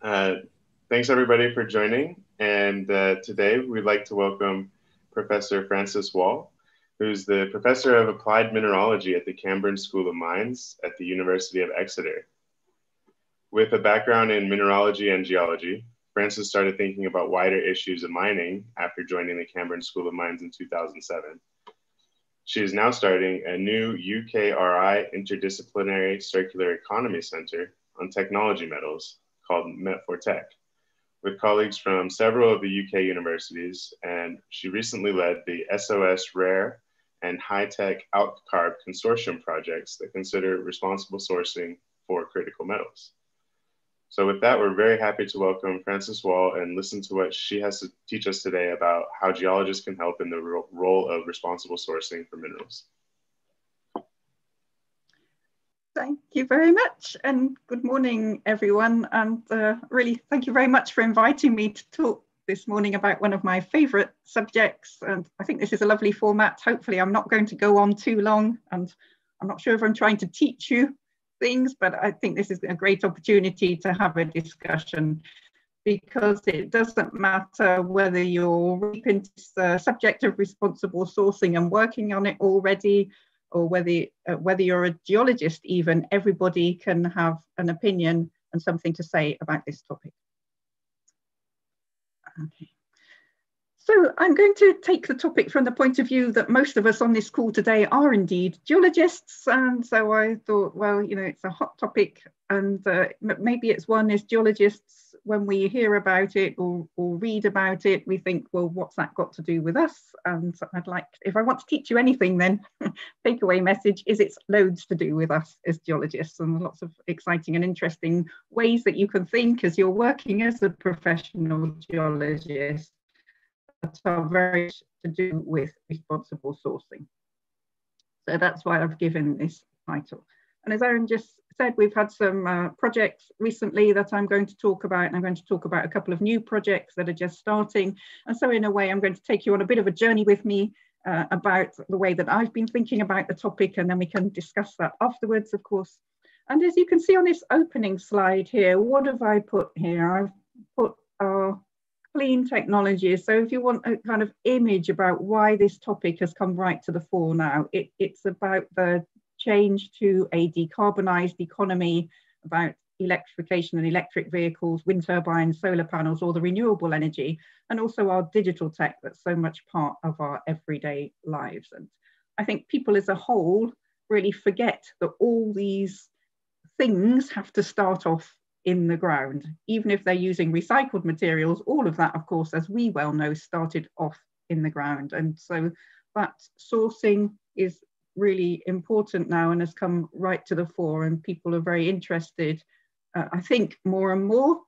Uh, thanks everybody for joining. And uh, today we'd like to welcome Professor Frances Wall, who's the Professor of Applied Mineralogy at the Camborne School of Mines at the University of Exeter. With a background in mineralogy and geology, Frances started thinking about wider issues of mining after joining the Camborne School of Mines in 2007. She is now starting a new UKRI Interdisciplinary Circular Economy Center on technology metals called Met4Tech with colleagues from several of the UK universities, and she recently led the SOS Rare and High Tech AlkCarb Consortium projects that consider responsible sourcing for critical metals. So with that, we're very happy to welcome Frances Wall and listen to what she has to teach us today about how geologists can help in the role of responsible sourcing for minerals. Thank you very much and good morning everyone and uh, really thank you very much for inviting me to talk this morning about one of my favourite subjects and I think this is a lovely format. Hopefully I'm not going to go on too long and I'm not sure if I'm trying to teach you things but I think this is a great opportunity to have a discussion because it doesn't matter whether you're into the subject of responsible sourcing and working on it already or whether, uh, whether you're a geologist even, everybody can have an opinion and something to say about this topic. Okay. So I'm going to take the topic from the point of view that most of us on this call today are indeed geologists. And so I thought, well, you know, it's a hot topic and uh, maybe it's one as geologists when we hear about it or, or read about it, we think, well, what's that got to do with us? And I'd like, if I want to teach you anything, then takeaway message is it's loads to do with us as geologists and lots of exciting and interesting ways that you can think as you're working as a professional geologist are very to do with responsible sourcing. So that's why I've given this title. And as Aaron just said, we've had some uh, projects recently that I'm going to talk about, and I'm going to talk about a couple of new projects that are just starting. And so in a way, I'm going to take you on a bit of a journey with me uh, about the way that I've been thinking about the topic, and then we can discuss that afterwards, of course. And as you can see on this opening slide here, what have I put here? I've put clean technologies. So if you want a kind of image about why this topic has come right to the fore now, it, it's about the change to a decarbonised economy, about electrification and electric vehicles, wind turbines, solar panels, all the renewable energy, and also our digital tech that's so much part of our everyday lives. And I think people as a whole really forget that all these things have to start off in the ground, even if they're using recycled materials, all of that, of course, as we well know, started off in the ground. And so that sourcing is really important now and has come right to the fore and people are very interested, uh, I think more and more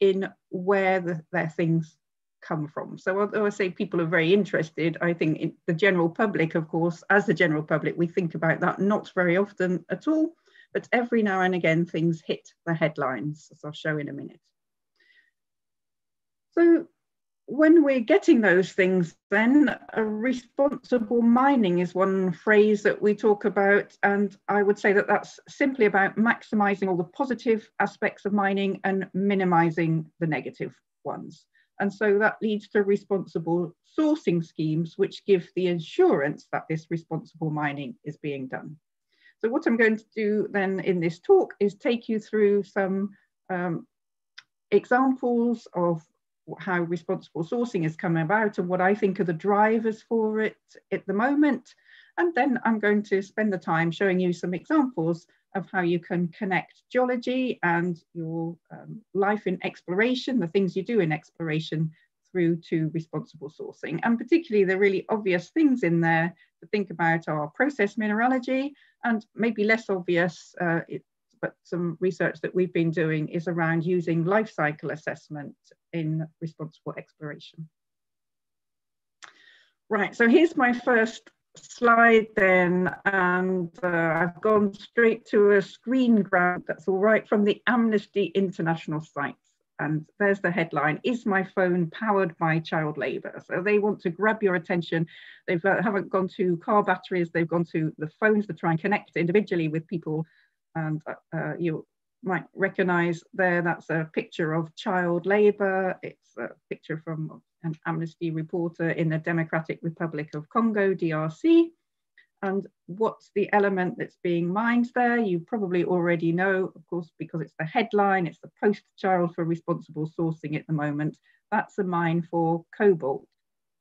in where the, their things come from. So although I say people are very interested, I think the general public, of course, as the general public, we think about that not very often at all, but every now and again things hit the headlines, as I'll show in a minute. So when we're getting those things, then a responsible mining is one phrase that we talk about. And I would say that that's simply about maximizing all the positive aspects of mining and minimizing the negative ones. And so that leads to responsible sourcing schemes, which give the assurance that this responsible mining is being done. So what I'm going to do then in this talk is take you through some um, examples of how responsible sourcing is coming about and what I think are the drivers for it at the moment. And then I'm going to spend the time showing you some examples of how you can connect geology and your um, life in exploration, the things you do in exploration through to responsible sourcing. And particularly the really obvious things in there to think about are process mineralogy and maybe less obvious, uh, it, but some research that we've been doing is around using life cycle assessment in responsible exploration. Right, so here's my first slide then, and uh, I've gone straight to a screen grab that's all right from the Amnesty International site. And there's the headline, is my phone powered by child labour? So they want to grab your attention. They uh, haven't gone to car batteries, they've gone to the phones to try and connect individually with people and uh, you might recognize there, that's a picture of child labor. It's a picture from an Amnesty reporter in the Democratic Republic of Congo, DRC. And what's the element that's being mined there? You probably already know, of course, because it's the headline, it's the poster child for responsible sourcing at the moment. That's a mine for cobalt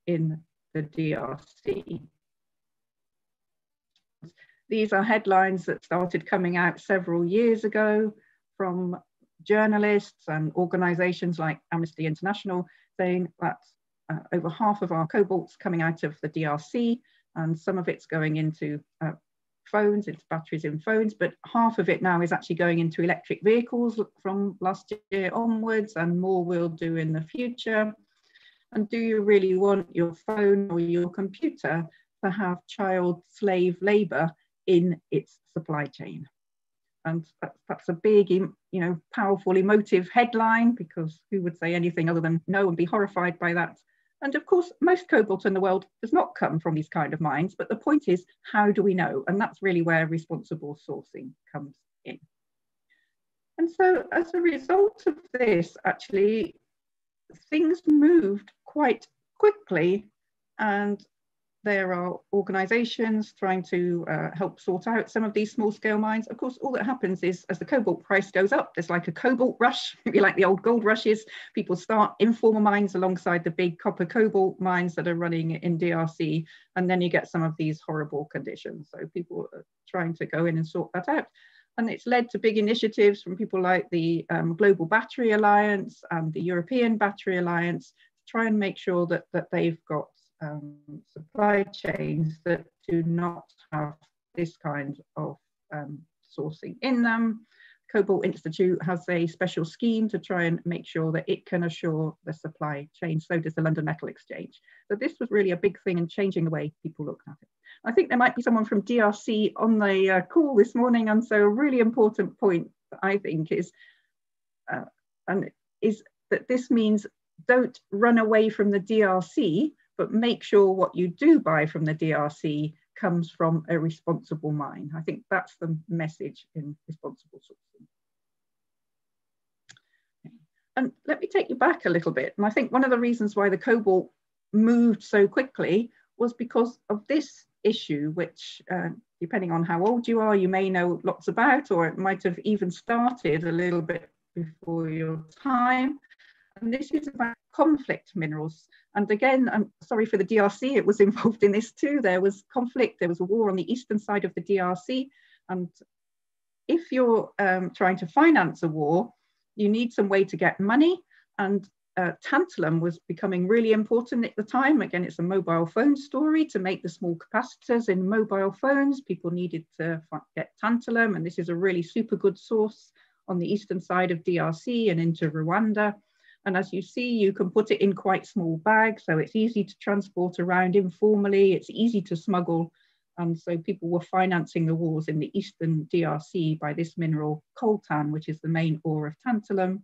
in the DRC. These are headlines that started coming out several years ago from journalists and organizations like Amnesty International saying that uh, over half of our cobalt's coming out of the DRC and some of it's going into uh, phones, into batteries in phones, but half of it now is actually going into electric vehicles from last year onwards and more will do in the future. And do you really want your phone or your computer to have child slave labor in its supply chain? And that's, that's a big, you know, powerful, emotive headline because who would say anything other than no and be horrified by that? And of course, most cobalt in the world does not come from these kind of mines, but the point is, how do we know? And that's really where responsible sourcing comes in. And so as a result of this, actually, things moved quite quickly and there are organizations trying to uh, help sort out some of these small scale mines. Of course, all that happens is as the cobalt price goes up, there's like a cobalt rush, maybe like the old gold rushes. People start informal mines alongside the big copper cobalt mines that are running in DRC. And then you get some of these horrible conditions. So people are trying to go in and sort that out. And it's led to big initiatives from people like the um, Global Battery Alliance and the European Battery Alliance to try and make sure that, that they've got um, supply chains that do not have this kind of um, sourcing in them. Cobalt Institute has a special scheme to try and make sure that it can assure the supply chain. So does the London Metal Exchange. So this was really a big thing in changing the way people look at it. I think there might be someone from DRC on the uh, call this morning. And so a really important point I think is, uh, and is that this means don't run away from the DRC but make sure what you do buy from the DRC comes from a responsible mine. I think that's the message in responsible sourcing. And let me take you back a little bit. And I think one of the reasons why the cobalt moved so quickly was because of this issue, which uh, depending on how old you are, you may know lots about, or it might have even started a little bit before your time. And this is about conflict minerals. And again, I'm sorry for the DRC, it was involved in this too. There was conflict, there was a war on the eastern side of the DRC. And if you're um, trying to finance a war, you need some way to get money. And uh, tantalum was becoming really important at the time. Again, it's a mobile phone story to make the small capacitors in mobile phones. People needed to get tantalum, and this is a really super good source on the eastern side of DRC and into Rwanda. And as you see, you can put it in quite small bags, so it's easy to transport around informally, it's easy to smuggle. And so people were financing the wars in the eastern DRC by this mineral coltan, which is the main ore of tantalum.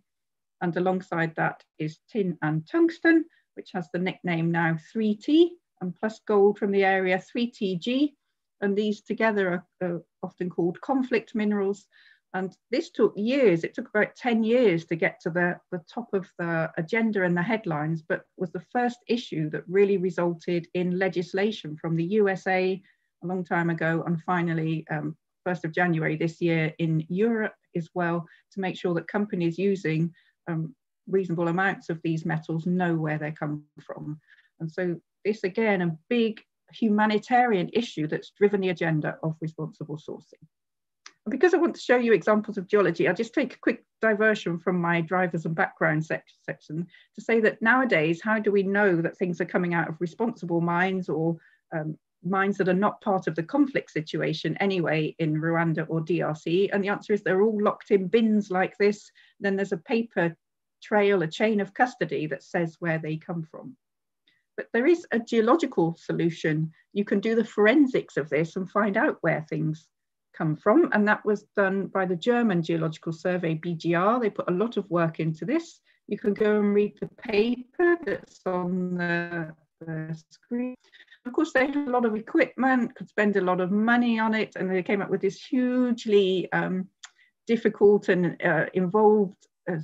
And alongside that is tin and tungsten, which has the nickname now 3T, and plus gold from the area 3TG. And these together are, are often called conflict minerals. And this took years. It took about 10 years to get to the, the top of the agenda and the headlines, but was the first issue that really resulted in legislation from the USA a long time ago and finally, um, 1st of January this year in Europe as well, to make sure that companies using um, reasonable amounts of these metals know where they come from. And so this again, a big humanitarian issue that's driven the agenda of responsible sourcing because I want to show you examples of geology, I'll just take a quick diversion from my drivers and background sec section to say that nowadays, how do we know that things are coming out of responsible mines or um, mines that are not part of the conflict situation anyway in Rwanda or DRC? And the answer is they're all locked in bins like this. Then there's a paper trail, a chain of custody that says where they come from. But there is a geological solution. You can do the forensics of this and find out where things come from. And that was done by the German Geological Survey, BGR. They put a lot of work into this. You can go and read the paper that's on the, the screen. Of course, they had a lot of equipment, could spend a lot of money on it, and they came up with this hugely um, difficult and uh, involved a,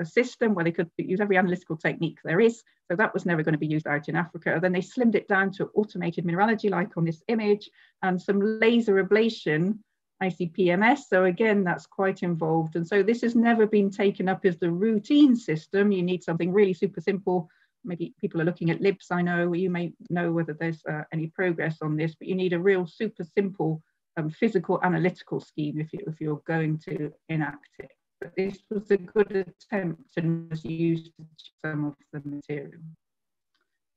a, system where they could use every analytical technique there is. So that was never going to be used out in Africa. Then they slimmed it down to automated mineralogy, like on this image, and some laser ablation, ICP-MS. So again, that's quite involved. And so this has never been taken up as the routine system. You need something really super simple. Maybe people are looking at LIBS, I know, you may know whether there's uh, any progress on this, but you need a real super simple um, physical analytical scheme if, you, if you're going to enact it. But this was a good attempt and was used some of the material.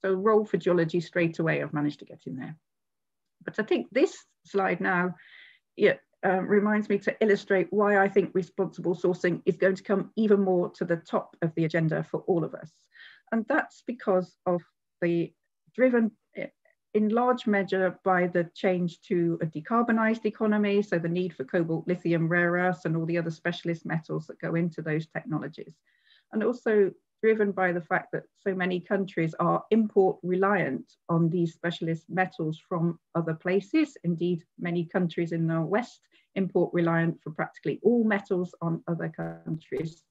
So role for geology straight away, I've managed to get in there. But I think this slide now yeah, uh, reminds me to illustrate why I think responsible sourcing is going to come even more to the top of the agenda for all of us. And that's because of the driven in large measure by the change to a decarbonized economy, so the need for cobalt, lithium, rare earths, and all the other specialist metals that go into those technologies. And also driven by the fact that so many countries are import reliant on these specialist metals from other places. Indeed, many countries in the West import reliant for practically all metals on other countries.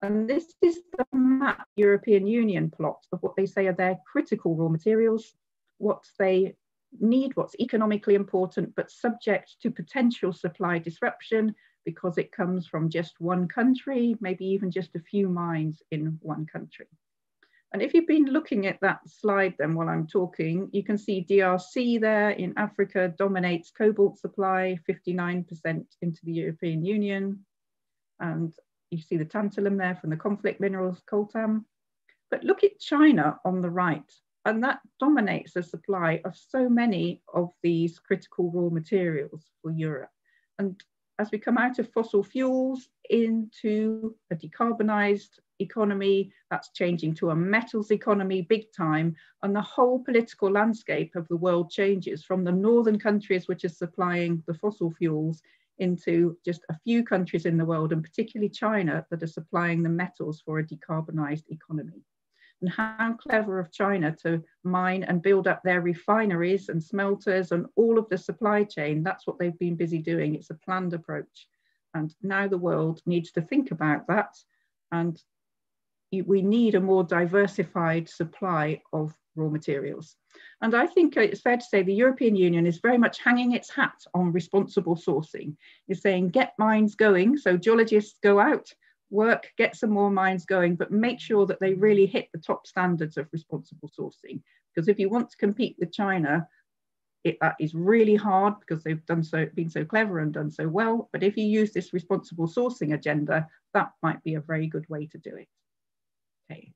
And this is the map European Union plot of what they say are their critical raw materials what they need, what's economically important, but subject to potential supply disruption because it comes from just one country, maybe even just a few mines in one country. And if you've been looking at that slide then while I'm talking, you can see DRC there in Africa dominates cobalt supply, 59% into the European Union. And you see the tantalum there from the conflict minerals, coltan. But look at China on the right and that dominates the supply of so many of these critical raw materials for Europe. And as we come out of fossil fuels into a decarbonized economy, that's changing to a metals economy big time, and the whole political landscape of the world changes from the northern countries, which are supplying the fossil fuels, into just a few countries in the world, and particularly China, that are supplying the metals for a decarbonized economy and how clever of China to mine and build up their refineries and smelters and all of the supply chain. That's what they've been busy doing. It's a planned approach. And now the world needs to think about that. And we need a more diversified supply of raw materials. And I think it's fair to say the European Union is very much hanging its hat on responsible sourcing. It's saying get mines going, so geologists go out work, get some more mines going, but make sure that they really hit the top standards of responsible sourcing. Because if you want to compete with China, it, that is really hard because they've done so, been so clever and done so well. But if you use this responsible sourcing agenda, that might be a very good way to do it. Okay.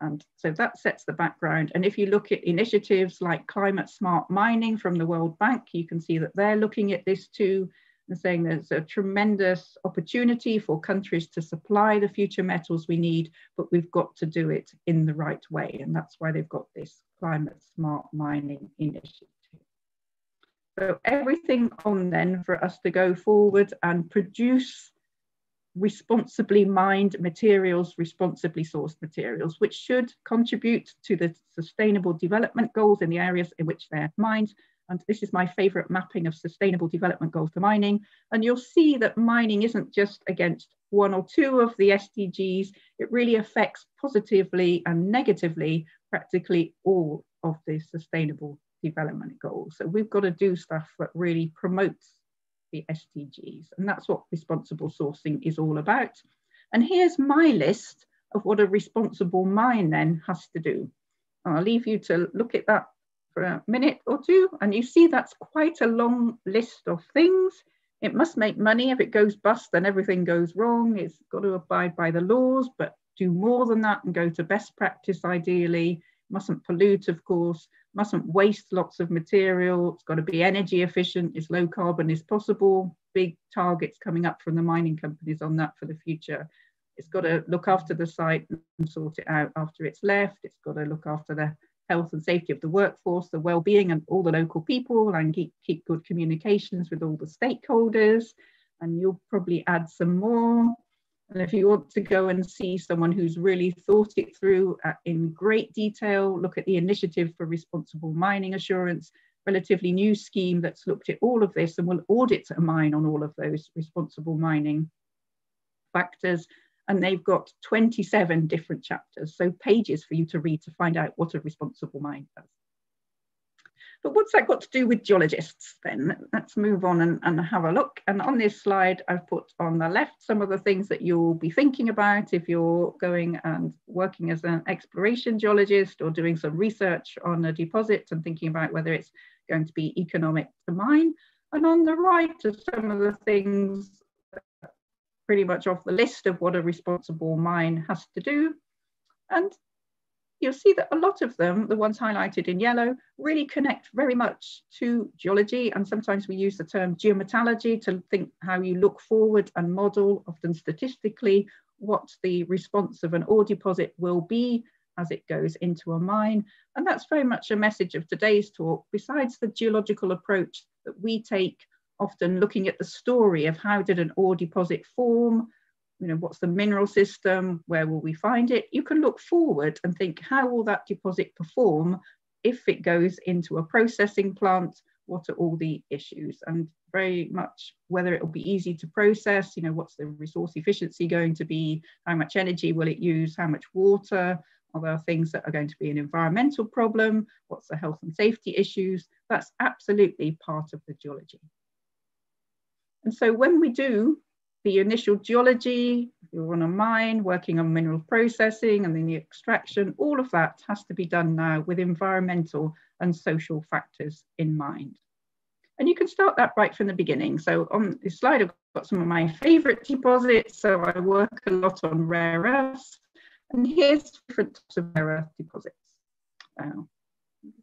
And so that sets the background. And if you look at initiatives like climate smart mining from the World Bank, you can see that they're looking at this too and saying there's a tremendous opportunity for countries to supply the future metals we need, but we've got to do it in the right way. And that's why they've got this climate smart mining initiative. So everything on then for us to go forward and produce responsibly mined materials, responsibly sourced materials, which should contribute to the sustainable development goals in the areas in which they're mined, and this is my favorite mapping of sustainable development goals for mining. And you'll see that mining isn't just against one or two of the SDGs, it really affects positively and negatively practically all of the sustainable development goals. So we've got to do stuff that really promotes the SDGs. And that's what responsible sourcing is all about. And here's my list of what a responsible mine then has to do. I'll leave you to look at that for a minute or two, and you see that's quite a long list of things. It must make money. If it goes bust, then everything goes wrong. It's got to abide by the laws, but do more than that and go to best practice ideally. Mustn't pollute, of course, mustn't waste lots of material. It's got to be energy efficient, as low carbon as possible. Big targets coming up from the mining companies on that for the future. It's got to look after the site and sort it out after it's left. It's got to look after the health and safety of the workforce, the well-being and all the local people, and keep, keep good communications with all the stakeholders. And you'll probably add some more. And if you want to go and see someone who's really thought it through uh, in great detail, look at the Initiative for Responsible Mining Assurance, relatively new scheme that's looked at all of this and will audit a mine on all of those responsible mining factors. And they've got 27 different chapters, so pages for you to read to find out what a responsible mine does. But what's that got to do with geologists then? Let's move on and, and have a look. And on this slide, I've put on the left some of the things that you'll be thinking about if you're going and working as an exploration geologist or doing some research on a deposit and thinking about whether it's going to be economic to mine. And on the right are some of the things pretty much off the list of what a responsible mine has to do. And you'll see that a lot of them, the ones highlighted in yellow, really connect very much to geology. And sometimes we use the term geometallurgy to think how you look forward and model, often statistically, what the response of an ore deposit will be as it goes into a mine. And that's very much a message of today's talk, besides the geological approach that we take, often looking at the story of how did an ore deposit form, you know, what's the mineral system, where will we find it? You can look forward and think, how will that deposit perform if it goes into a processing plant? What are all the issues? And very much whether it will be easy to process, you know, what's the resource efficiency going to be? How much energy will it use? How much water? Are there things that are going to be an environmental problem? What's the health and safety issues? That's absolutely part of the geology. And so when we do the initial geology, you're on a mine, working on mineral processing and then the extraction, all of that has to be done now with environmental and social factors in mind. And you can start that right from the beginning. So on this slide, I've got some of my favorite deposits. So I work a lot on rare earths. And here's different types of rare earth deposits.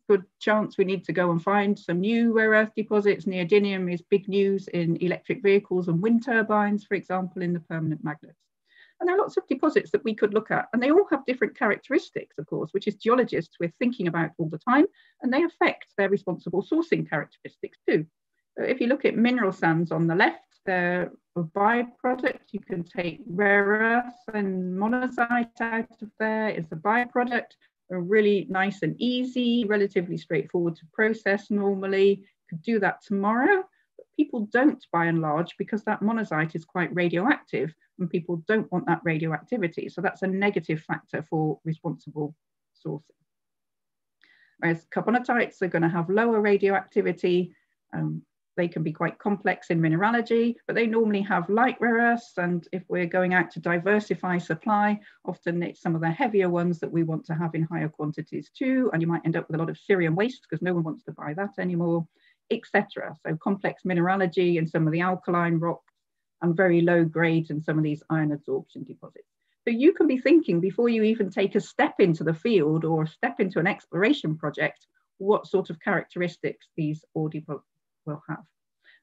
Good chance we need to go and find some new rare earth deposits. Neodymium is big news in electric vehicles and wind turbines, for example, in the permanent magnets. And there are lots of deposits that we could look at, and they all have different characteristics, of course, which is geologists we're thinking about all the time, and they affect their responsible sourcing characteristics too. So if you look at mineral sands on the left, they're a byproduct. You can take rare earths and monazite out of there. It's a byproduct are really nice and easy, relatively straightforward to process normally. Could do that tomorrow. But people don't by and large because that monazite is quite radioactive and people don't want that radioactivity. So that's a negative factor for responsible sourcing. Whereas carbonatites are going to have lower radioactivity. Um, they can be quite complex in mineralogy, but they normally have light rare earths. And if we're going out to diversify supply, often it's some of the heavier ones that we want to have in higher quantities too. And you might end up with a lot of cerium waste because no one wants to buy that anymore, etc. So complex mineralogy and some of the alkaline rocks and very low grades in some of these ion adsorption deposits. So you can be thinking before you even take a step into the field or step into an exploration project, what sort of characteristics these ore deposits will have.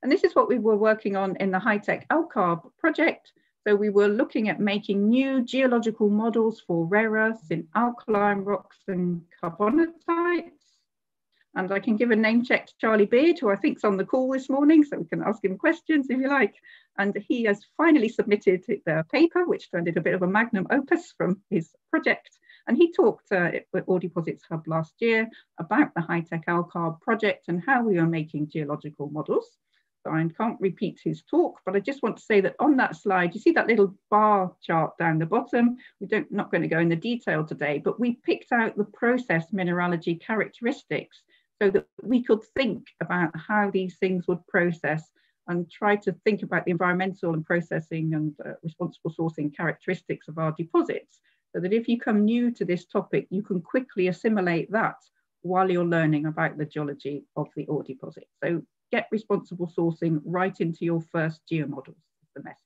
And this is what we were working on in the high-tech AlkCarb project. So we were looking at making new geological models for rare earths in alkaline rocks and carbonatites. And I can give a name check to Charlie Beard, who I think is on the call this morning, so we can ask him questions if you like. And he has finally submitted the paper, which turned into a bit of a magnum opus from his project. And he talked uh, at Ore Deposits Hub last year about the high-tech AlkCarb project and how we are making geological models. So I can't repeat his talk, but I just want to say that on that slide, you see that little bar chart down the bottom. We don't not going to go into detail today, but we picked out the process mineralogy characteristics so that we could think about how these things would process and try to think about the environmental and processing and uh, responsible sourcing characteristics of our deposits so that if you come new to this topic, you can quickly assimilate that while you're learning about the geology of the ore deposit. So get responsible sourcing right into your first geomodels, is the message.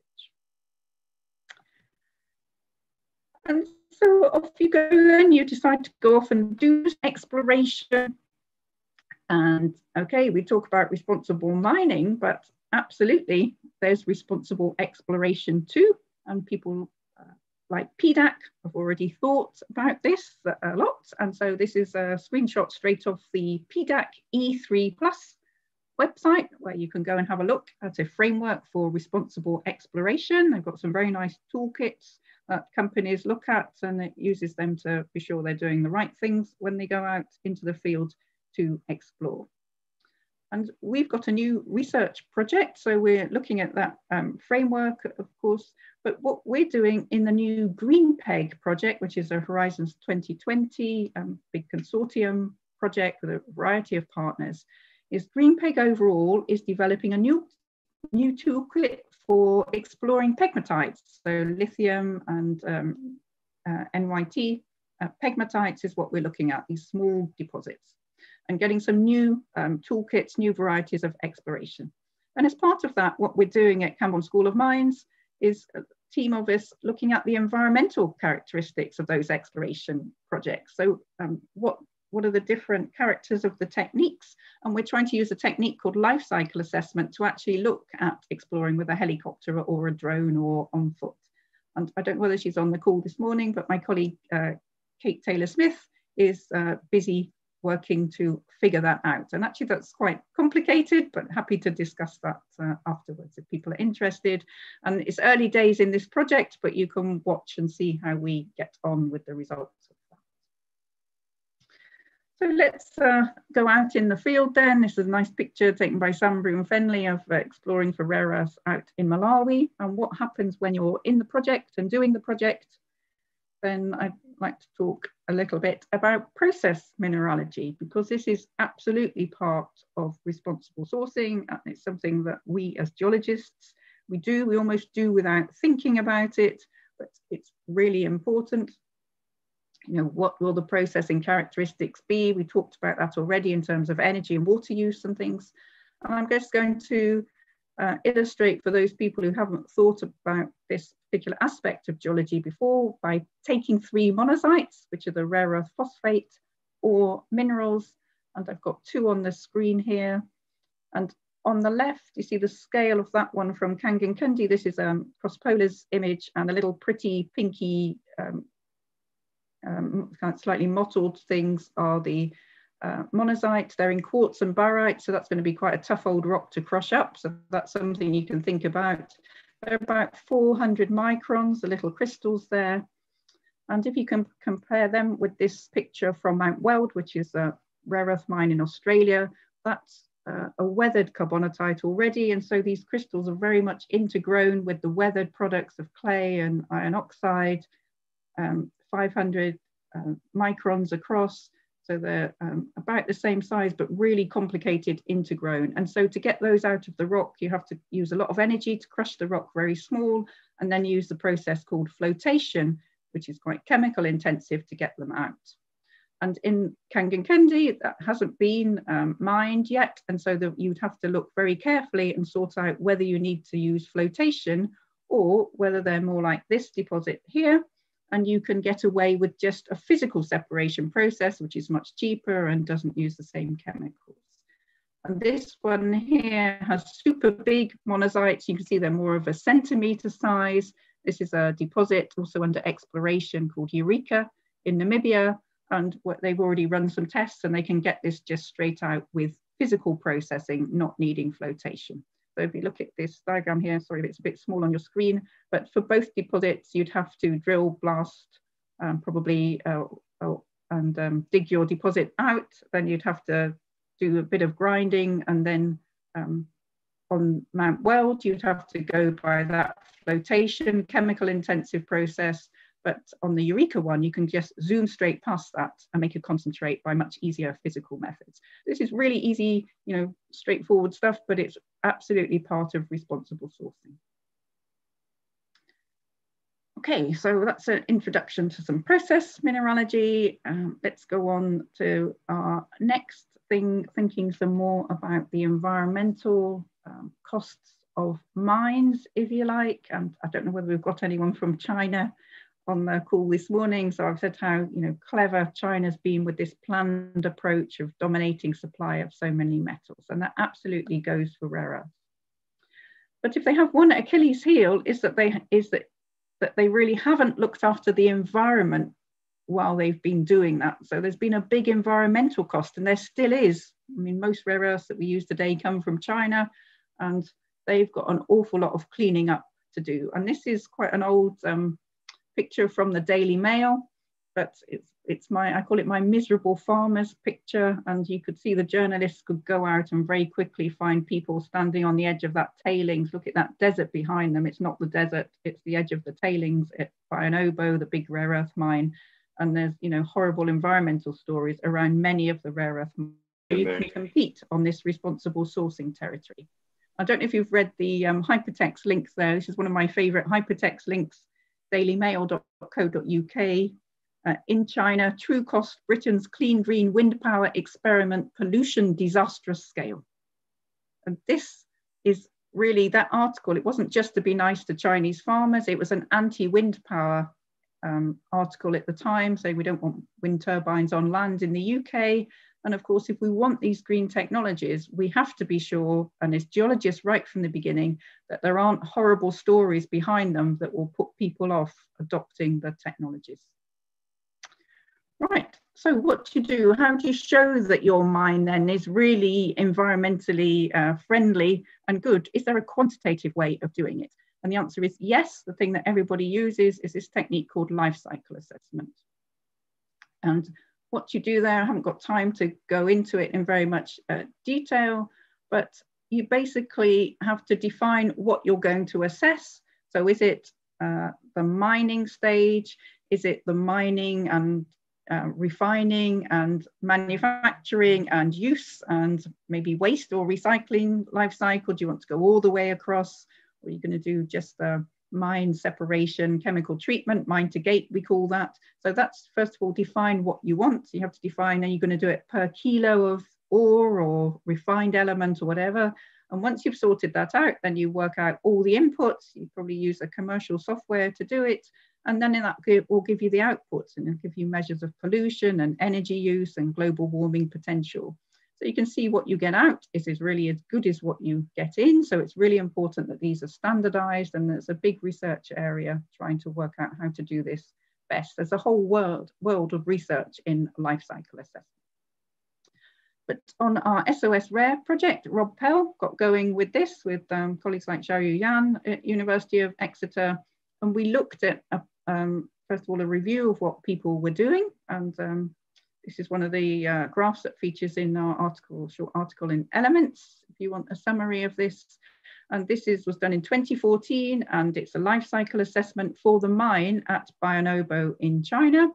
And so off you go then, you decide to go off and do exploration. And okay, we talk about responsible mining, but absolutely there's responsible exploration too. And people like PDAC I've already thought about this a lot. And so this is a screenshot straight off the PDAC E3 Plus website where you can go and have a look at a framework for responsible exploration. They've got some very nice toolkits that companies look at and it uses them to be sure they're doing the right things when they go out into the field to explore. And we've got a new research project, so we're looking at that um, framework, of course, but what we're doing in the new Green Peg project, which is a Horizons 2020 um, big consortium project with a variety of partners, is Green Peg overall is developing a new, new toolkit for exploring pegmatites, so lithium and um, uh, NYT. Uh, pegmatites is what we're looking at, these small deposits and getting some new um, toolkits, new varieties of exploration. And as part of that, what we're doing at Camborne School of Mines is a team of us looking at the environmental characteristics of those exploration projects. So um, what, what are the different characters of the techniques? And we're trying to use a technique called life cycle assessment to actually look at exploring with a helicopter or a drone or on foot. And I don't know whether she's on the call this morning, but my colleague, uh, Kate Taylor-Smith, is uh, busy working to figure that out. And actually that's quite complicated, but happy to discuss that uh, afterwards if people are interested. And it's early days in this project, but you can watch and see how we get on with the results of that. So let's uh, go out in the field then. This is a nice picture taken by Sam Broom-Fendley of uh, exploring for rare earths out in Malawi and what happens when you're in the project and doing the project. Then I'd like to talk a little bit about process mineralogy because this is absolutely part of responsible sourcing and it's something that we as geologists we do we almost do without thinking about it but it's really important. You know what will the processing characteristics be? We talked about that already in terms of energy and water use and things. And i'm just going to uh, illustrate for those people who haven't thought about this particular aspect of geology before by taking three monazites, which are the rare earth phosphate or minerals. And I've got two on the screen here. And on the left, you see the scale of that one from Kangankunde. This is a um, Crosspolar's image and a little pretty pinky, um, um, kind of slightly mottled things are the uh, monazite. They're in quartz and barite, so that's going to be quite a tough old rock to crush up. So that's something you can think about. They're about 400 microns, the little crystals there. And if you can compare them with this picture from Mount Weld, which is a rare earth mine in Australia, that's uh, a weathered carbonatite already. And so these crystals are very much intergrown with the weathered products of clay and iron oxide, um, 500 uh, microns across. So they're um, about the same size, but really complicated intergrown. And so to get those out of the rock, you have to use a lot of energy to crush the rock very small, and then use the process called flotation, which is quite chemical intensive to get them out. And in Kangankunde, that hasn't been um, mined yet. And so the, you'd have to look very carefully and sort out whether you need to use flotation or whether they're more like this deposit here, and you can get away with just a physical separation process, which is much cheaper and doesn't use the same chemicals. And this one here has super big monazites. You can see they're more of a centimeter size. This is a deposit also under exploration called Eureka in Namibia. And what they've already run some tests and they can get this just straight out with physical processing, not needing flotation. So if you look at this diagram here, sorry, it's a bit small on your screen, but for both deposits, you'd have to drill, blast, um, probably, uh, oh, and um, dig your deposit out. Then you'd have to do a bit of grinding and then um, on Mount Weld, you'd have to go by that flotation, chemical intensive process. But on the Eureka one, you can just zoom straight past that and make a concentrate by much easier physical methods. This is really easy, you know, straightforward stuff, but it's absolutely part of responsible sourcing. Okay, so that's an introduction to some process mineralogy. Um, let's go on to our next thing, thinking some more about the environmental um, costs of mines, if you like. And I don't know whether we've got anyone from China on the call this morning. So I've said how you know clever China's been with this planned approach of dominating supply of so many metals, and that absolutely goes for rare earths. But if they have one Achilles heel, is that they is that that they really haven't looked after the environment while they've been doing that. So there's been a big environmental cost, and there still is. I mean, most rare earths that we use today come from China, and they've got an awful lot of cleaning up to do. And this is quite an old um, picture from the Daily Mail. but it's it's my I call it my miserable farmer's picture, and you could see the journalists could go out and very quickly find people standing on the edge of that tailings. Look at that desert behind them. It's not the desert; it's the edge of the tailings at Bayan Obo, the big rare earth mine, and there's you know horrible environmental stories around many of the rare earth mines. You can compete on this responsible sourcing territory. I don't know if you've read the um, hypertext links there. This is one of my favorite hypertext links, dailymail.co.uk. Uh, in China, true cost Britain's clean green wind power experiment pollution disastrous scale. And this is really that article. It wasn't just to be nice to Chinese farmers, it was an anti wind power um, article at the time saying we don't want wind turbines on land in the UK. And of course, if we want these green technologies, we have to be sure, and as geologists right from the beginning, that there aren't horrible stories behind them that will put people off adopting the technologies. Right, so what do you do? How do you show that your mine then is really environmentally uh, friendly and good? Is there a quantitative way of doing it? And the answer is yes. The thing that everybody uses is this technique called life cycle assessment. And what you do there. I haven't got time to go into it in very much uh, detail, but you basically have to define what you're going to assess. So is it uh, the mining stage? Is it the mining and uh, refining and manufacturing and use and maybe waste or recycling life cycle? Do you want to go all the way across? Or are you going to do just the mine separation, chemical treatment, mine to gate, we call that. So that's first of all, define what you want. You have to define, are you going to do it per kilo of ore or refined element or whatever? And once you've sorted that out, then you work out all the inputs. You probably use a commercial software to do it. And then that will give you the outputs and it'll give you measures of pollution and energy use and global warming potential. So you can see what you get out is, is really as good as what you get in. So it's really important that these are standardized and there's a big research area trying to work out how to do this best. There's a whole world, world of research in life cycle assessment. But on our SOS Rare project, Rob Pell got going with this with um, colleagues like Xiaoyu Yan at University of Exeter. And we looked at, a, um, first of all, a review of what people were doing and um, this is one of the uh, graphs that features in our article, short article in Elements, if you want a summary of this. And this is was done in 2014, and it's a life cycle assessment for the mine at Bayan Obo in China.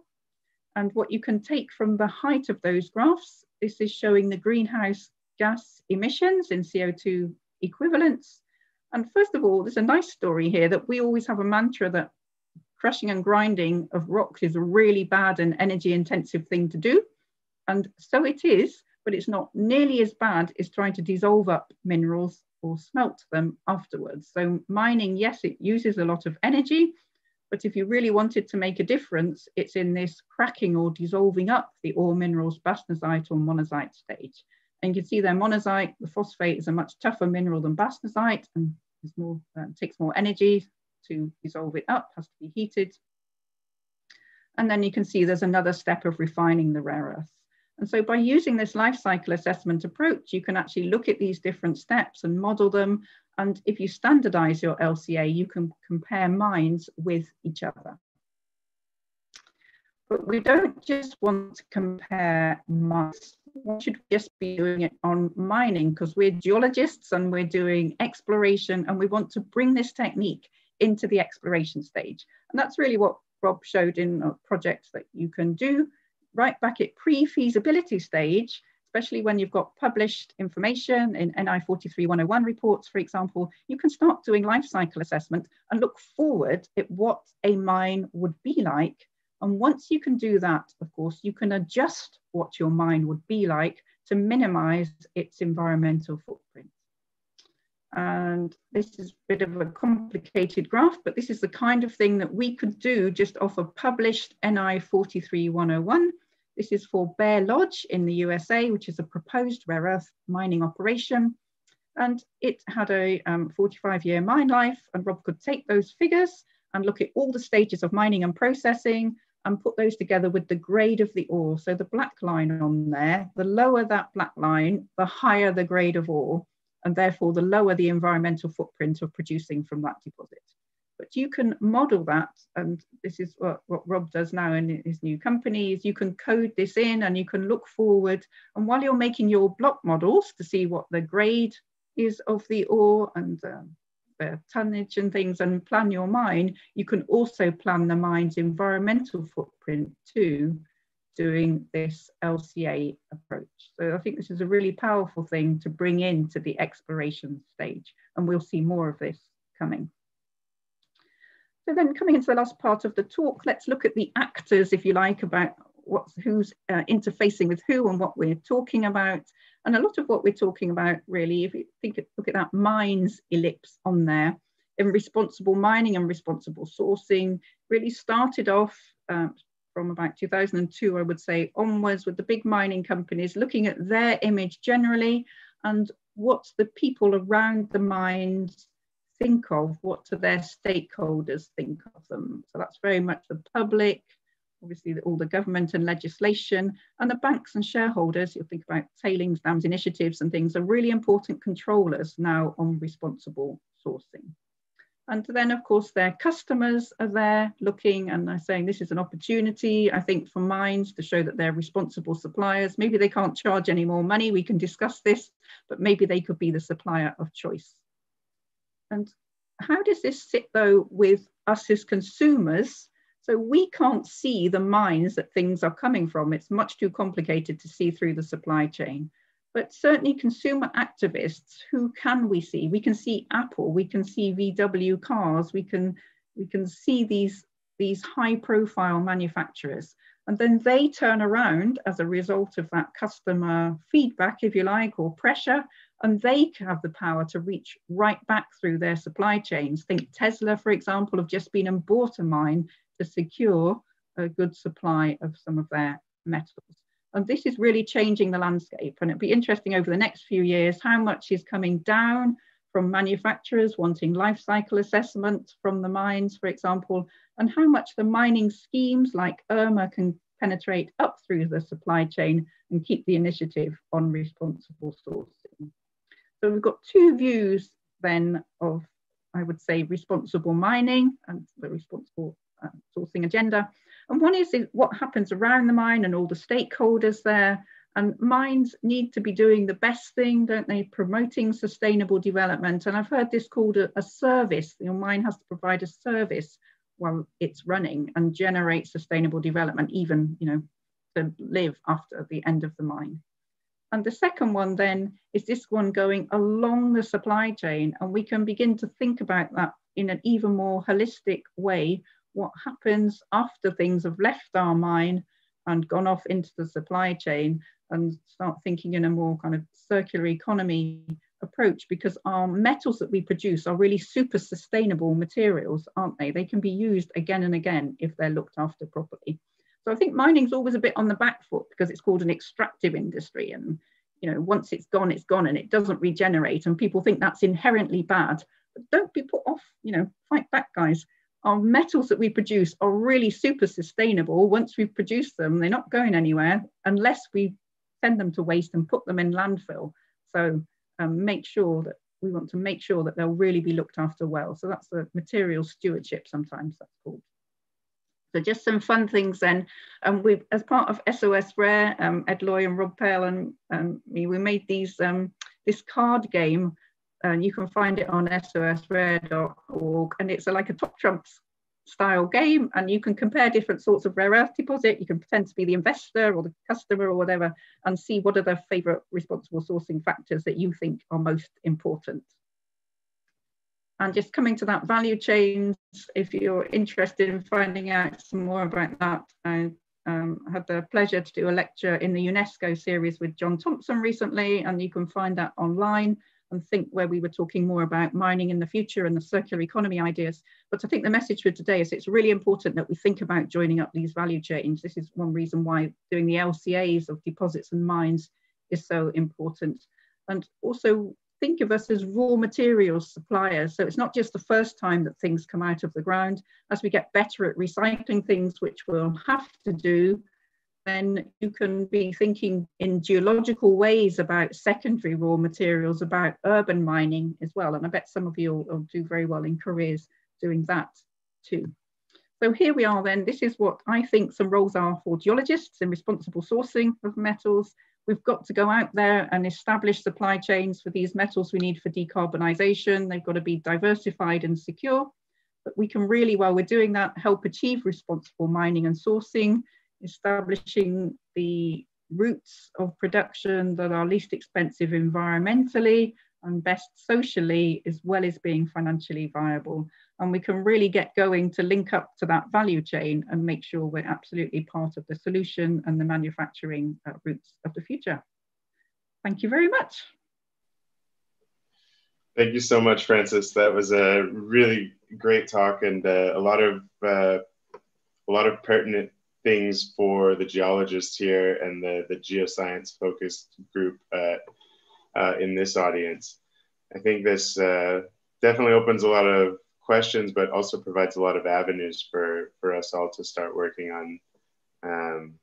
And what you can take from the height of those graphs, this is showing the greenhouse gas emissions in CO2 equivalents. And first of all, there's a nice story here that we always have a mantra that crushing and grinding of rocks is a really bad and energy intensive thing to do. And so it is, but it's not nearly as bad as trying to dissolve up minerals or smelt them afterwards. So mining, yes, it uses a lot of energy, but if you really wanted to make a difference, it's in this cracking or dissolving up the ore minerals, bastnasite or monazite stage. And you can see there monazite, the phosphate is a much tougher mineral than bastnasite and more, uh, takes more energy, to dissolve it up, has to be heated. And then you can see there's another step of refining the rare earth. And so by using this life cycle assessment approach, you can actually look at these different steps and model them. And if you standardize your LCA, you can compare mines with each other. But we don't just want to compare mines. We should just be doing it on mining because we're geologists and we're doing exploration and we want to bring this technique into the exploration stage. And that's really what Rob showed in a project that you can do right back at pre-feasibility stage, especially when you've got published information in NI 43101 reports, for example, you can start doing life cycle assessment and look forward at what a mine would be like. And once you can do that, of course, you can adjust what your mine would be like to minimize its environmental footprint. And this is a bit of a complicated graph, but this is the kind of thing that we could do just off of published NI 43101. This is for Bear Lodge in the USA, which is a proposed rare earth mining operation. And it had a um, 45 year mine life and Rob could take those figures and look at all the stages of mining and processing and put those together with the grade of the ore. So the black line on there, the lower that black line, the higher the grade of ore and therefore the lower the environmental footprint of producing from that deposit. but you can model that. And this is what, what Rob does now in his new company is you can code this in and you can look forward. And while you're making your block models to see what the grade is of the ore and um, the tonnage and things and plan your mine, you can also plan the mine's environmental footprint too, doing this LCA approach. So I think this is a really powerful thing to bring into the exploration stage, and we'll see more of this coming. So then coming into the last part of the talk, let's look at the actors, if you like, about what's who's uh, interfacing with who and what we're talking about. And a lot of what we're talking about really, if you think look at that mines ellipse on there, in responsible mining and responsible sourcing, really started off uh, from about 2002, I would say, onwards with the big mining companies looking at their image generally and what the people around the mines think of, what do their stakeholders think of them. So that's very much the public, obviously all the government and legislation, and the banks and shareholders, you'll think about tailings dams initiatives and things, are really important controllers now on responsible sourcing. And then, of course, their customers are there looking and they're saying this is an opportunity, I think, for mines to show that they're responsible suppliers. Maybe they can't charge any more money, we can discuss this, but maybe they could be the supplier of choice. And how does this sit, though, with us as consumers so we can't see the mines that things are coming from. It's much too complicated to see through the supply chain. But certainly consumer activists, who can we see? We can see Apple, we can see VW cars, we can, we can see these, these high profile manufacturers. And then they turn around as a result of that customer feedback, if you like, or pressure, and they have the power to reach right back through their supply chains. Think Tesla, for example, have just been and bought a mine to secure a good supply of some of their metals. And this is really changing the landscape. And it'll be interesting over the next few years how much is coming down from manufacturers wanting life cycle assessment from the mines, for example, and how much the mining schemes like IRMA can penetrate up through the supply chain and keep the initiative on responsible sourcing. So we've got two views then of, I would say, responsible mining and the responsible uh, sourcing agenda. And one is what happens around the mine and all the stakeholders there. And mines need to be doing the best thing, don't they? Promoting sustainable development. And I've heard this called a, a service. Your mine has to provide a service while it's running and generate sustainable development, even, you know, to live after the end of the mine. And the second one then is this one going along the supply chain. And we can begin to think about that in an even more holistic way what happens after things have left our mine and gone off into the supply chain and start thinking in a more kind of circular economy approach because our metals that we produce are really super sustainable materials, aren't they? They can be used again and again if they're looked after properly. So I think mining's always a bit on the back foot because it's called an extractive industry and you know once it's gone it's gone and it doesn't regenerate and people think that's inherently bad but don't be put off you know fight back guys our metals that we produce are really super sustainable. Once we've produced them, they're not going anywhere unless we send them to waste and put them in landfill. So um, make sure that we want to make sure that they'll really be looked after well. So that's the material stewardship sometimes that's called. So just some fun things then. Um, we, as part of SOS Rare, um, Ed Loy and Rob Pell and um, me, we made these um, this card game and you can find it on sosrare.org and it's like a top trumps style game and you can compare different sorts of rare earth deposit. You can pretend to be the investor or the customer or whatever and see what are the favorite responsible sourcing factors that you think are most important. And just coming to that value chains, if you're interested in finding out some more about that i um, had the pleasure to do a lecture in the unesco series with john thompson recently and you can find that online and think where we were talking more about mining in the future and the circular economy ideas. But I think the message for today is it's really important that we think about joining up these value chains. This is one reason why doing the LCAs of deposits and mines is so important. And also think of us as raw materials suppliers. So it's not just the first time that things come out of the ground. As we get better at recycling things, which we'll have to do, then you can be thinking in geological ways about secondary raw materials, about urban mining as well. And I bet some of you will, will do very well in careers doing that too. So here we are then, this is what I think some roles are for geologists in responsible sourcing of metals. We've got to go out there and establish supply chains for these metals we need for decarbonisation. They've got to be diversified and secure, but we can really, while we're doing that, help achieve responsible mining and sourcing, establishing the routes of production that are least expensive environmentally and best socially, as well as being financially viable. And we can really get going to link up to that value chain and make sure we're absolutely part of the solution and the manufacturing uh, routes of the future. Thank you very much. Thank you so much, Frances. That was a really great talk and uh, a lot of uh, a lot of pertinent things for the geologists here and the, the geoscience focused group uh, uh, in this audience. I think this uh, definitely opens a lot of questions, but also provides a lot of avenues for, for us all to start working on um,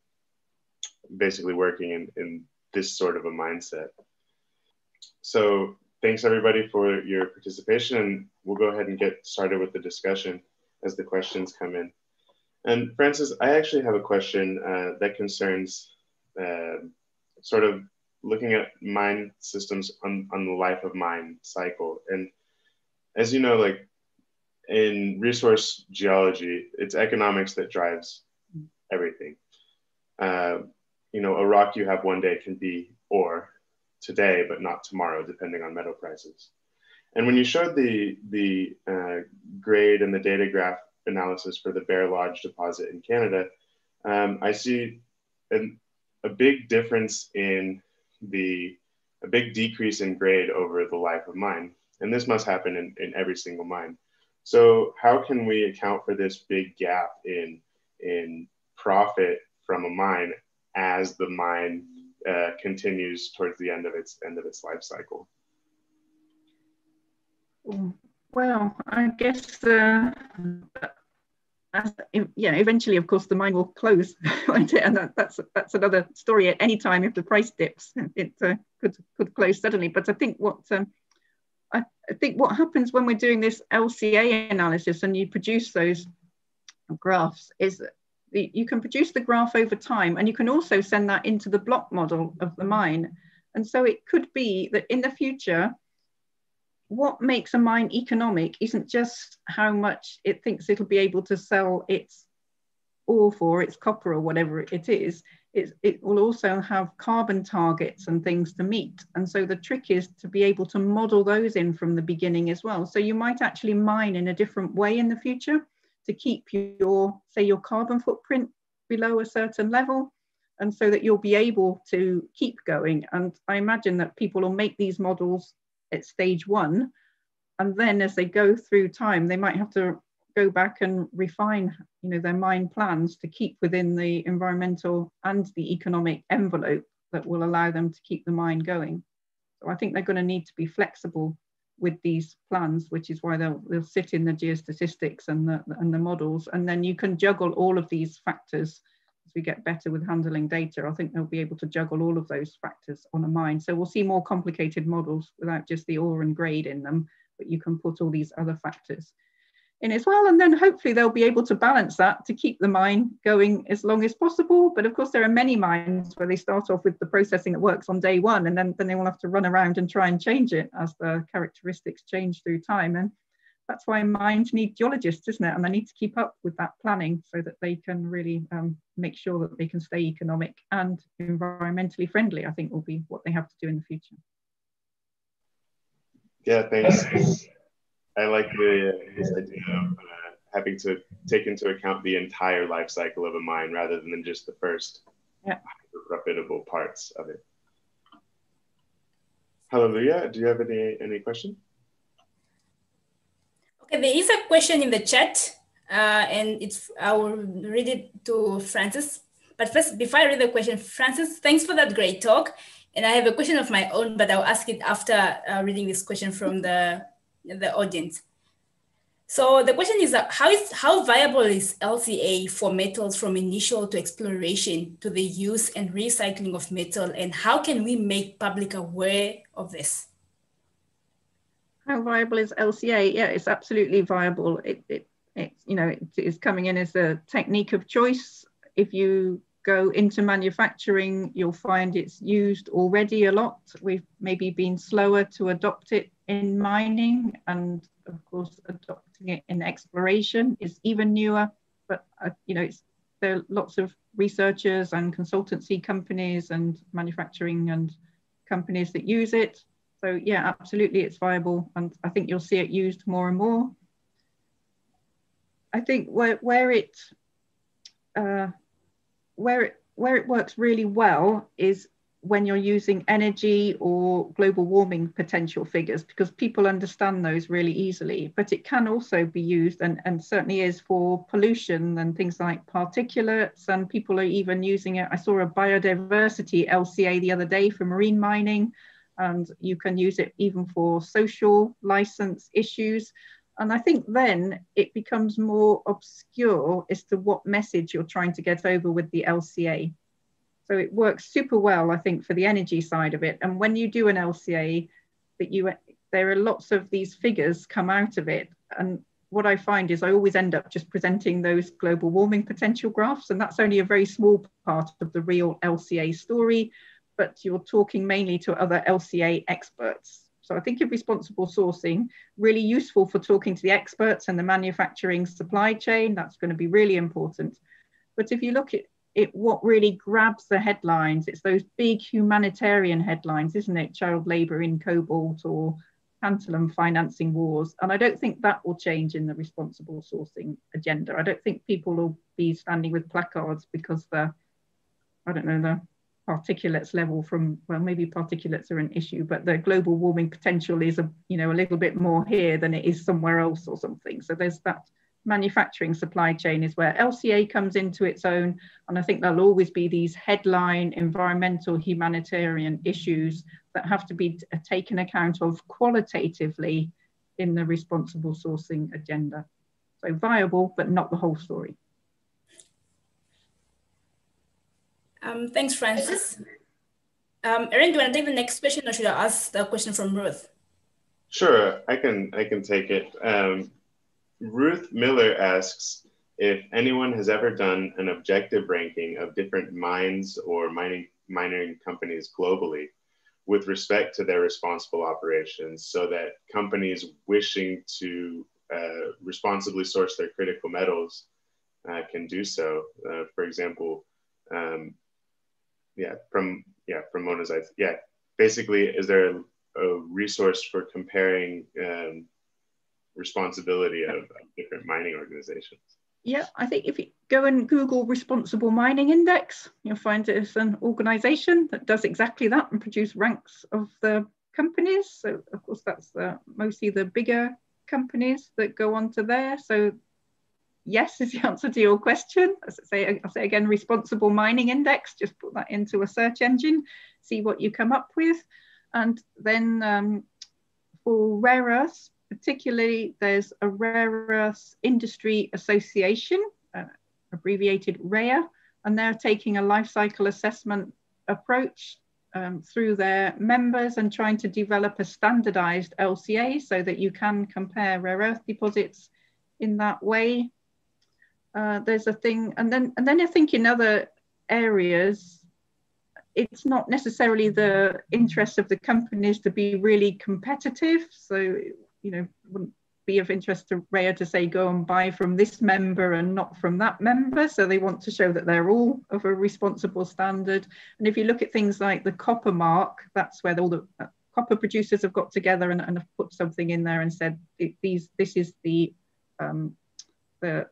basically working in, in this sort of a mindset. So thanks everybody for your participation and we'll go ahead and get started with the discussion as the questions come in. And Frances, I actually have a question uh, that concerns uh, sort of looking at mine systems on, on the life of mine cycle. And as you know, like in resource geology, it's economics that drives everything. Uh, you know, a rock you have one day can be ore today, but not tomorrow, depending on metal prices. And when you showed the, the uh, grade and the data graph analysis for the Bear Lodge deposit in Canada, um, I see an, a big difference in the, a big decrease in grade over the life of mine. And this must happen in, in every single mine. So how can we account for this big gap in, in profit from a mine as the mine uh, continues towards the end of its end of its life cycle? Well, I guess uh, as, yeah, eventually, of course, the mine will close, won't it? And that, that's that's another story. At any time, if the price dips, it uh, could could close suddenly. But I think what um, I, I, think what happens when we're doing this LCA analysis and you produce those graphs is you can produce the graph over time, and you can also send that into the block model of the mine. And so it could be that in the future, what makes a mine economic isn't just how much it thinks it'll be able to sell its ore for, its copper or whatever it is. It, it will also have carbon targets and things to meet. And so the trick is to be able to model those in from the beginning as well. So you might actually mine in a different way in the future to keep your, say, your carbon footprint below a certain level and so that you'll be able to keep going. And I imagine that people will make these models at stage one. And then as they go through time, they might have to go back and refine you know, their mine plans to keep within the environmental and the economic envelope that will allow them to keep the mine going. So I think they're going to need to be flexible with these plans, which is why they'll, they'll sit in the geostatistics and the, and the models. And then you can juggle all of these factors as we get better with handling data, I think they'll be able to juggle all of those factors on a mine. So we'll see more complicated models without just the ore and grade in them, but you can put all these other factors in as well. And then hopefully they'll be able to balance that to keep the mine going as long as possible. But of course, there are many mines where they start off with the processing that works on day one, and then, then they will have to run around and try and change it as the characteristics change through time. And that's why mines need geologists, isn't it? And they need to keep up with that planning so that they can really um, make sure that they can stay economic and environmentally friendly, I think will be what they have to do in the future. Yeah, thanks. I like the uh, idea of uh, having to take into account the entire life cycle of a mine rather than just the first yeah. reputable parts of it. Halleluya. Do you have any any questions? Okay, there is a question in the chat, uh, and it's I will read it to Frances. But first, before I read the question, Frances, thanks for that great talk. And I have a question of my own, but I'll ask it after uh, reading this question from the, the audience. So the question is uh, how is how viable is LCA for metals from initial to exploration to the use and recycling of metal, and how can we make public aware of this? How viable is LCA? Yeah, it's absolutely viable. It, it, it you know, it is coming in as a technique of choice. If you go into manufacturing, you'll find it's used already a lot. We've maybe been slower to adopt it in mining, and of course, adopting it in exploration is even newer. But uh, you know, there are lots of researchers and consultancy companies and manufacturing and companies that use it. So yeah, absolutely, it's viable, and I think you'll see it used more and more. I think where where it uh, where it where it works really well is when you're using energy or global warming potential figures because people understand those really easily. But it can also be used and, and certainly is for pollution and things like particulates and people are even using it. I saw a biodiversity lca the other day for marine mining and you can use it even for social license issues and I think then it becomes more obscure as to what message you're trying to get over with the LCA. So it works super well, I think, for the energy side of it. And when you do an LCA, that you there are lots of these figures come out of it. And what I find is I always end up just presenting those global warming potential graphs, and that's only a very small part of the real LCA story. But you're talking mainly to other LCA experts so I think of responsible sourcing, really useful for talking to the experts and the manufacturing supply chain. That's going to be really important. But if you look at it, what really grabs the headlines, it's those big humanitarian headlines, isn't it? Child labor in cobalt or tantalum financing wars. And I don't think that will change in the responsible sourcing agenda. I don't think people will be standing with placards because the, I don't know, the particulates level from well maybe particulates are an issue but the global warming potential is a you know a little bit more here than it is somewhere else or something. So there's that manufacturing supply chain is where LCA comes into its own and I think there'll always be these headline environmental humanitarian issues that have to be uh, taken account of qualitatively in the responsible sourcing agenda. So viable but not the whole story Um, thanks, Frances. Um, Aaron, do you want to take the next question or should I ask the question from Ruth? Sure, I can, I can take it. Um, Ruth Miller asks if anyone has ever done an objective ranking of different mines or mining, mining companies globally with respect to their responsible operations so that companies wishing to uh, responsibly source their critical metals uh, can do so. Uh, for example, um, yeah, from yeah, from Mona's eyes. Yeah, basically, is there a, a resource for comparing um, responsibility of, of different mining organizations? Yeah, I think if you go and Google Responsible Mining Index, you'll find it's an organization that does exactly that and produce ranks of the companies. So of course that's the, mostly the bigger companies that go onto there. So yes is the answer to your question. As I say, I'll say again, responsible mining index, just put that into a search engine, see what you come up with. And then um, for rare earths, particularly there's a rare earths industry association, uh, abbreviated REIA, and they're taking a life cycle assessment approach um, through their members and trying to develop a standardized LCA so that you can compare rare earth deposits in that way uh, there's a thing, and then and then I think in other areas, it's not necessarily the interest of the companies to be really competitive. So you know, wouldn't be of interest to REIA to say go and buy from this member and not from that member. So they want to show that they're all of a responsible standard. And if you look at things like the copper mark, that's where all the uh, copper producers have got together and, and have put something in there and said these this is the um, the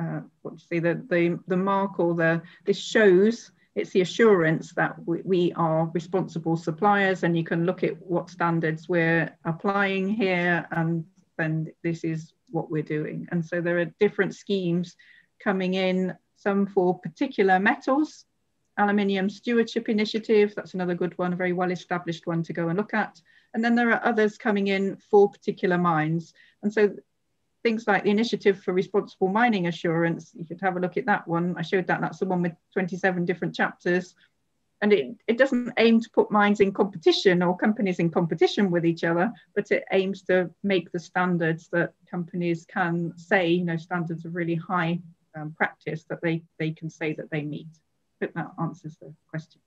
uh, what do you say, the, the, the mark or the, this shows it's the assurance that we, we, are responsible suppliers and you can look at what standards we're applying here and then this is what we're doing. And so there are different schemes coming in, some for particular metals, Aluminium Stewardship Initiative, that's another good one, a very well established one to go and look at. And then there are others coming in for particular mines. And so things like the Initiative for Responsible Mining Assurance, you could have a look at that one. I showed that, that's the one with 27 different chapters. and it, it doesn't aim to put mines in competition or companies in competition with each other, but it aims to make the standards that companies can say, you know, standards of really high um, practice that they, they can say that they meet. Hope that answers the question.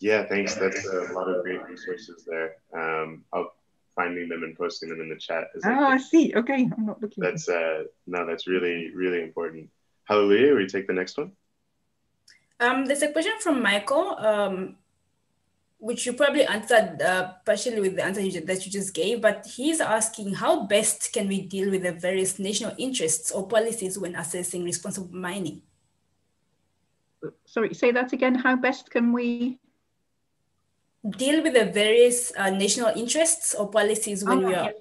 Yeah, thanks. That's a lot of great resources there. Um, I'll finding them and posting them in the chat. oh, I, I see. Okay, I'm not looking. That's uh, no, that's really really important. Halleluya. We take the next one. Um, there's a question from Michael, um, which you probably answered uh, partially with the answer you, that you just gave, but he's asking how best can we deal with the various national interests or policies when assessing responsible mining? Sorry, say that again. How best can we deal with the various uh, national interests or policies when oh, we are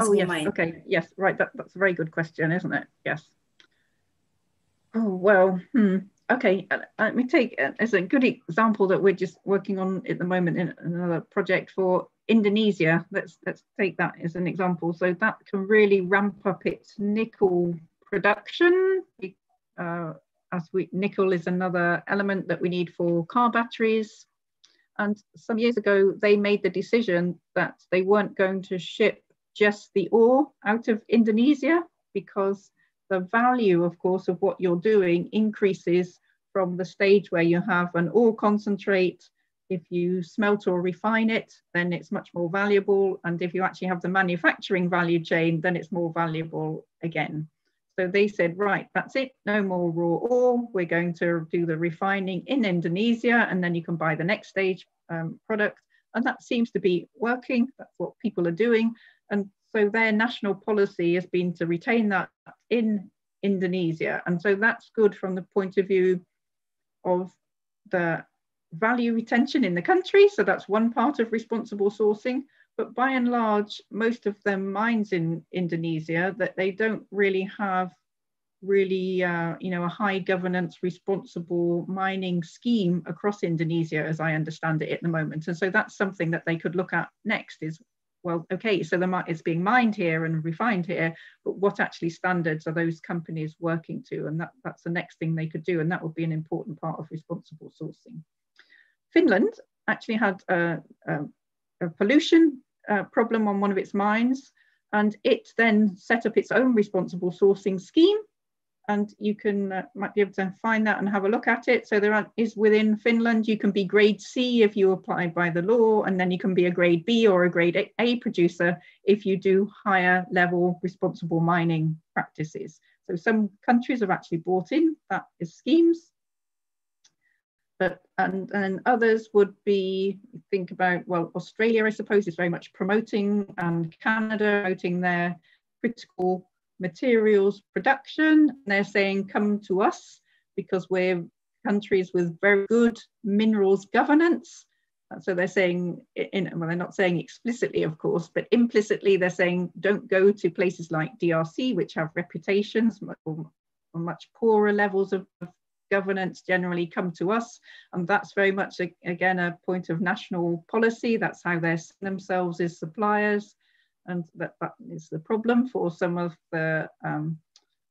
oh yes. mining? okay. Yes. Right. That, that's a very good question isn't it? Yes. Oh well hmm. Okay. Uh, let me take uh, as a good example that we're just working on at the moment in another project for Indonesia. Let's let's take that as an example. So that can really ramp up its nickel production. Uh, as we nickel is another element that we need for car batteries and some years ago they made the decision that they weren't going to ship just the ore out of Indonesia because the value of course of what you're doing increases from the stage where you have an ore concentrate. If you smelt or refine it, then it's much more valuable. And if you actually have the manufacturing value chain, then it's more valuable again. So they said, right, that's it, no more raw ore. We're going to do the refining in Indonesia, and then you can buy the next stage um, product. And that seems to be working. That's what people are doing. And so their national policy has been to retain that in Indonesia. And so that's good from the point of view of the value retention in the country. So that's one part of responsible sourcing. But by and large, most of them mines in Indonesia that they don't really have really, uh, you know, a high governance responsible mining scheme across Indonesia, as I understand it at the moment. And so that's something that they could look at next is, well, okay, so the it's being mined here and refined here, but what actually standards are those companies working to? And that, that's the next thing they could do. And that would be an important part of responsible sourcing. Finland actually had a, a, a pollution problem on one of its mines and it then set up its own responsible sourcing scheme and you can uh, might be able to find that and have a look at it. So there are, is within Finland, you can be grade C if you apply by the law, and then you can be a grade B or a grade A producer if you do higher level responsible mining practices. So some countries have actually brought in that is schemes. But, and, and others would be, think about, well, Australia, I suppose, is very much promoting and Canada promoting their critical materials production. and They're saying, come to us because we're countries with very good minerals governance. So they're saying, in, well, they're not saying explicitly, of course, but implicitly they're saying, don't go to places like DRC, which have reputations or much poorer levels of, of governance generally come to us. And that's very much, a, again, a point of national policy. That's how they're themselves as suppliers and that, that is the problem for some of the, um,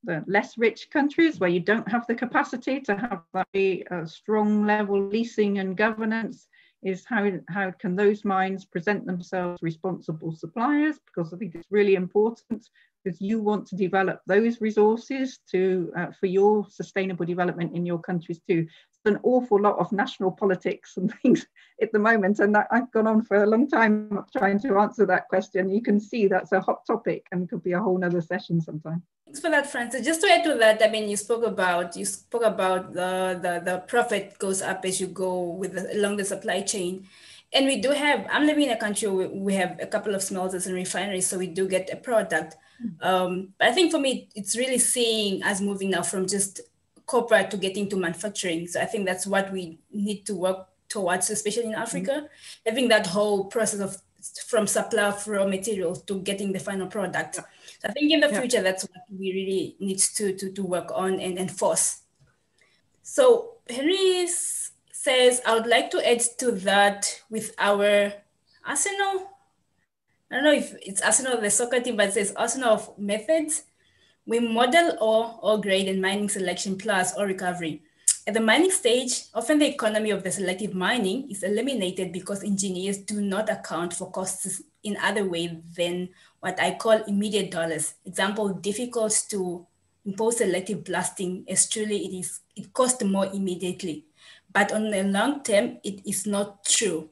the less rich countries where you don't have the capacity to have that be a strong level leasing and governance is how, how can those mines present themselves responsible suppliers because I think it's really important because you want to develop those resources to uh, for your sustainable development in your countries too It's an awful lot of national politics and things at the moment. And that, I've gone on for a long time trying to answer that question. You can see that's a hot topic and could be a whole nother session sometime. Thanks for that, Frances. Just to add to that, I mean, you spoke about you spoke about the the, the profit goes up as you go with the, along the supply chain, and we do have. I'm living in a country where we have a couple of smelters and refineries, so we do get a product. Mm-hmm. Um, but I think for me, it's really seeing us moving now from just corporate to getting to manufacturing. So I think that's what we need to work towards, especially in Africa, mm-hmm. having that whole process of from supply of raw materials to getting the final product. Yeah. So I think in the yeah. future, that's what we really need to, to, to work on and enforce. So Henry says, I would like to add to that with our arsenal. I don't know if it's arsenal the soccer team, but it says arsenal of methods we model ore, ore grade and mining selection plus ore recovery. at the mining stage, often the economy of the selective mining is eliminated because engineers do not account for costs in other ways than what I call immediate dollars. Example, difficult to impose selective blasting as truly it is, it costs more immediately. But on the long term, it is not true.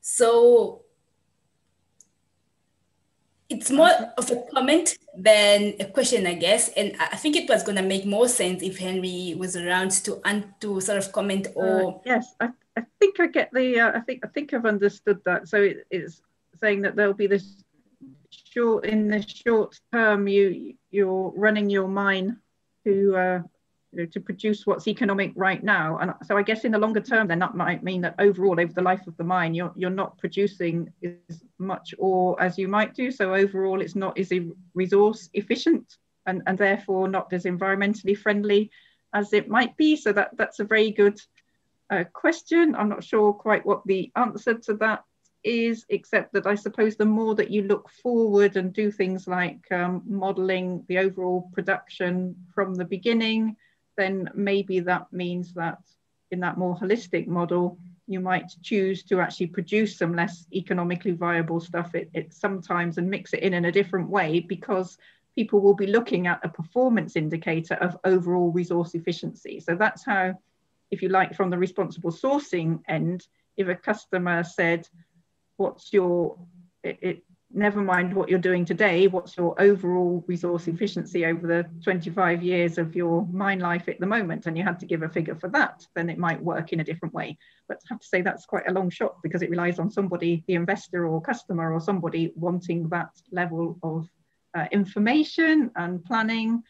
So it's more of a comment than a question, I guess. And I think it was going to make more sense if Henry was around to un- to sort of comment uh, or. Uh, yes, I, I think I get the. Uh, I think I think I've understood that. So it, it's saying that there'll be this short in the short term. You you're running your mine to uh, to produce what's economic right now. And so I guess in the longer term, then that might mean that overall over the life of the mine, you're, you're not producing as much ore as you might do. So overall, it's not as resource efficient and, and therefore not as environmentally friendly as it might be. So that, that's a very good uh, question. I'm not sure quite what the answer to that is, except that I suppose the more that you look forward and do things like um, modeling the overall production from the beginning, then maybe that means that in that more holistic model, you might choose to actually produce some less economically viable stuff it, it sometimes and mix it in in a different way because people will be looking at a performance indicator of overall resource efficiency. So that's how, if you like, from the responsible sourcing end, if a customer said, what's your, it, it never mind what you're doing today, what's your overall resource efficiency over the 25 years of your mine life at the moment, and you had to give a figure for that, then it might work in a different way. But I have to say that's quite a long shot because it relies on somebody, the investor or customer or somebody wanting that level of uh, information and planning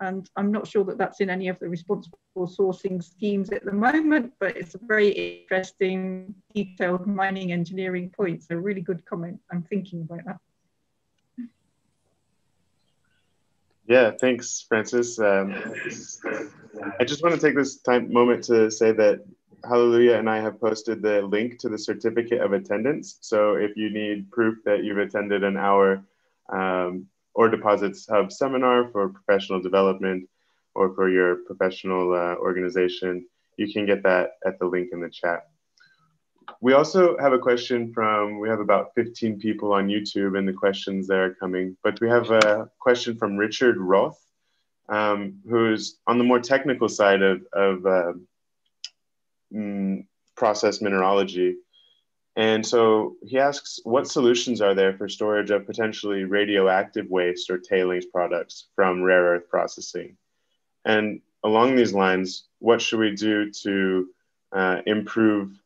and I'm not sure that that's in any of the responsible sourcing schemes at the moment, but it's a very interesting, detailed mining engineering point. So really good comment. I'm thinking about that. Yeah, thanks, Frances. Um, I just want to take this time moment to say that Halleluya and I have posted the link to the certificate of attendance. So if you need proof that you've attended an hour um, Ore Deposits Hub seminar for professional development or for your professional uh, organization, you can get that at the link in the chat. We also have a question from, we have about 15 people on YouTube and the questions that are coming, but we have a question from Richard Roth, um, who's on the more technical side of, of uh, mm, process mineralogy. And so he asks, what solutions are there for storage of potentially radioactive waste or tailings products from rare earth processing? And along these lines, what should we do to uh, improve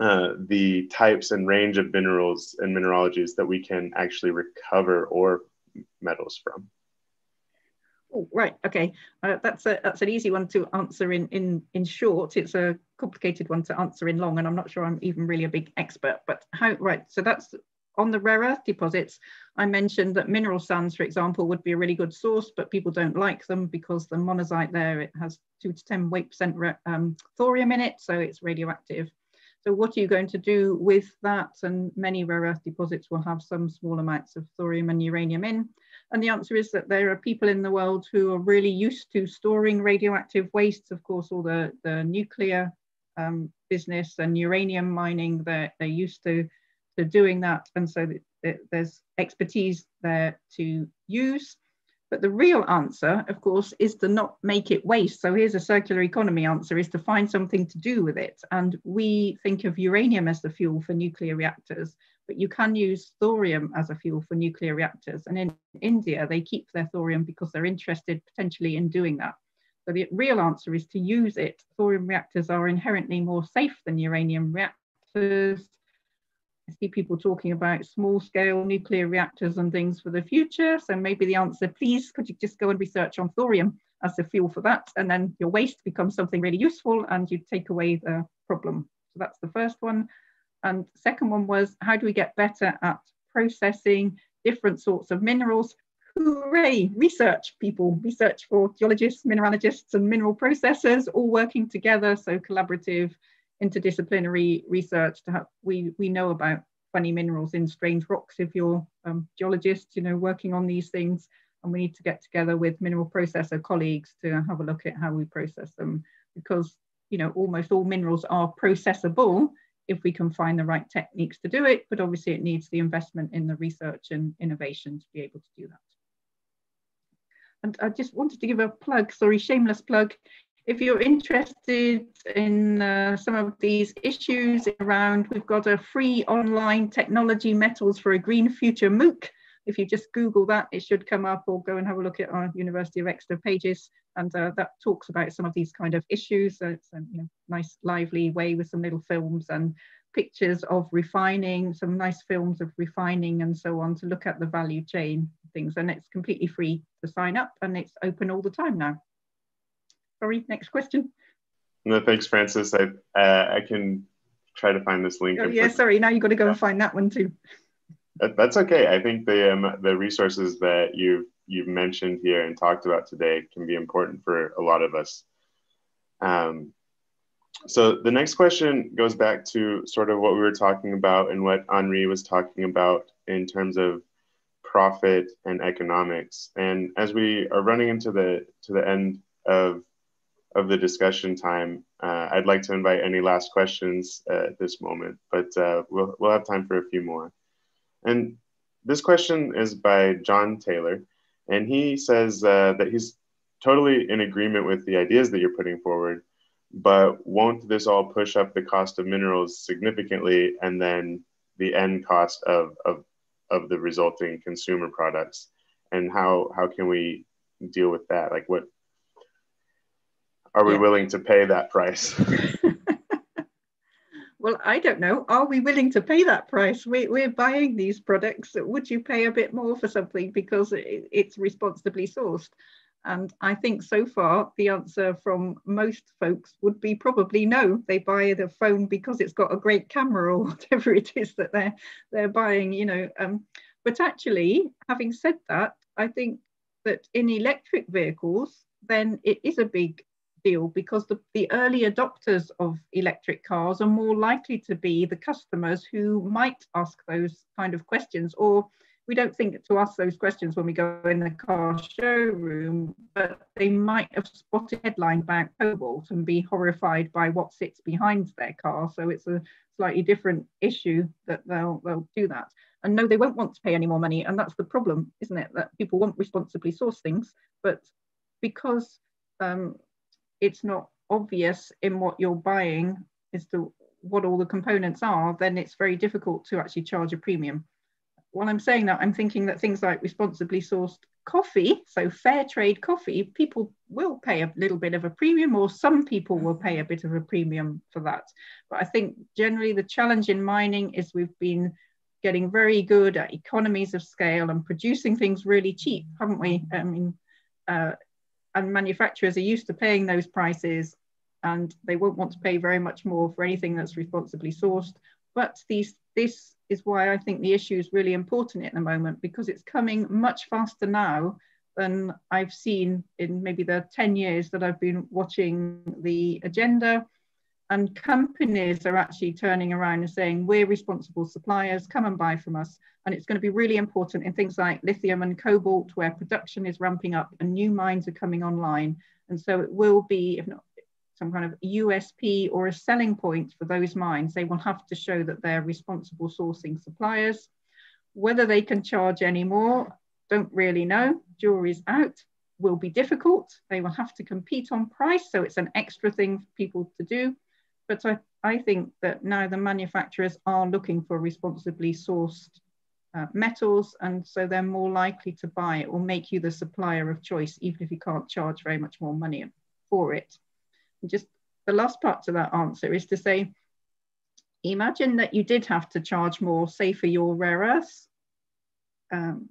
uh, the types and range of minerals and mineralogies that we can actually recover or metals from? Oh, right. Okay. Uh, that's a that's an easy one to answer in in in short. It's a complicated one to answer in long, and I'm not sure I'm even really a big expert. But how? Right. So that's on the rare earth deposits. I mentioned that mineral sands, for example, would be a really good source, but people don't like them because the monazite there it has two to ten weight percent um, thorium in it, so it's radioactive. So what are you going to do with that? And many rare earth deposits will have some small amounts of thorium and uranium in. And the answer is that there are people in the world who are really used to storing radioactive wastes. Of course, all the, the nuclear um, business and uranium mining, they're, they're used to, to doing that. And so there's expertise there to use. But the real answer, of course, is to not make it waste. So here's a circular economy answer is to find something to do with it. And we think of uranium as the fuel for nuclear reactors but you can use thorium as a fuel for nuclear reactors. And in India, they keep their thorium because they're interested potentially in doing that. So the real answer is to use it. Thorium reactors are inherently more safe than uranium reactors. I see people talking about small scale nuclear reactors and things for the future. So maybe the answer, please, could you just go and research on thorium as the fuel for that? And then your waste becomes something really useful and you take away the problem. So that's the first one. And second one was, how do we get better at processing different sorts of minerals? Hooray, research people, research for geologists, mineralogists and mineral processors all working together. So collaborative, interdisciplinary research to have, we, we know about funny minerals in strange rocks if you're um, geologists, you know, working on these things. And we need to get together with mineral processor colleagues to have a look at how we process them because you know almost all minerals are processable if we can find the right techniques to do it, but obviously it needs the investment in the research and innovation to be able to do that. And I just wanted to give a plug, sorry, shameless plug. If you're interested in uh, some of these issues around, we've got a free online technology metals for a green future MOOC if you just Google that, it should come up or go and have a look at our University of Exeter pages. And uh, that talks about some of these kind of issues. So it's a you know, nice lively way with some little films and pictures of refining, some nice films of refining and so on to look at the value chain things. And it's completely free to sign up and it's open all the time now. Sorry, next question. No, thanks, Frances. I, uh, I can try to find this link. Oh, yeah, sorry, now you've got to go and find that one too. That's okay. I think the um, the resources that you've you've mentioned here and talked about today can be important for a lot of us. Um, so the next question goes back to sort of what we were talking about and what Henri was talking about in terms of profit and economics. And as we are running into the to the end of of the discussion time, uh, I'd like to invite any last questions uh, at this moment, but uh, we'll we'll have time for a few more. And this question is by John Taylor. And he says uh, that he's totally in agreement with the ideas that you're putting forward, but won't this all push up the cost of minerals significantly and then the end cost of, of, of the resulting consumer products? And how, how can we deal with that? Like, what are we yeah. willing to pay that price? well, I don't know. Are we willing to pay that price? We, we're buying these products. Would you pay a bit more for something because it, it's responsibly sourced? And I think so far the answer from most folks would be probably no. They buy the phone because it's got a great camera or whatever it is that they're they're buying, you know. Um, but actually, having said that, I think that in electric vehicles, then it is a big deal because the, the early adopters of electric cars are more likely to be the customers who might ask those kind of questions or we don't think to ask those questions when we go in the car showroom, but they might have spotted headline about cobalt and be horrified by what sits behind their car. So it's a slightly different issue that they'll they'll do that. And no, they won't want to pay any more money. And that's the problem, isn't it? That people want responsibly sourced things, but because um, it's not obvious in what you're buying is to what all the components are, then it's very difficult to actually charge a premium. While I'm saying that, I'm thinking that things like responsibly sourced coffee, so fair trade coffee, people will pay a little bit of a premium, or some people will pay a bit of a premium for that. But I think generally the challenge in mining is we've been getting very good at economies of scale and producing things really cheap, haven't we? I mean, uh, and manufacturers are used to paying those prices and they won't want to pay very much more for anything that's responsibly sourced. But these, this is why I think the issue is really important at the moment because it's coming much faster now than I've seen in maybe the 10 years that I've been watching the agenda and companies are actually turning around and saying, we're responsible suppliers, come and buy from us. And it's going to be really important in things like lithium and cobalt, where production is ramping up and new mines are coming online. And so it will be, if not some kind of USP or a selling point for those mines, they will have to show that they're responsible sourcing suppliers. Whether they can charge any more, don't really know. Jury's out will be difficult. They will have to compete on price. So it's an extra thing for people to do. But I, I think that now the manufacturers are looking for responsibly sourced uh, metals, and so they're more likely to buy it or make you the supplier of choice, even if you can't charge very much more money for it. And just the last part to that answer is to say, imagine that you did have to charge more, say for your rare earths, um,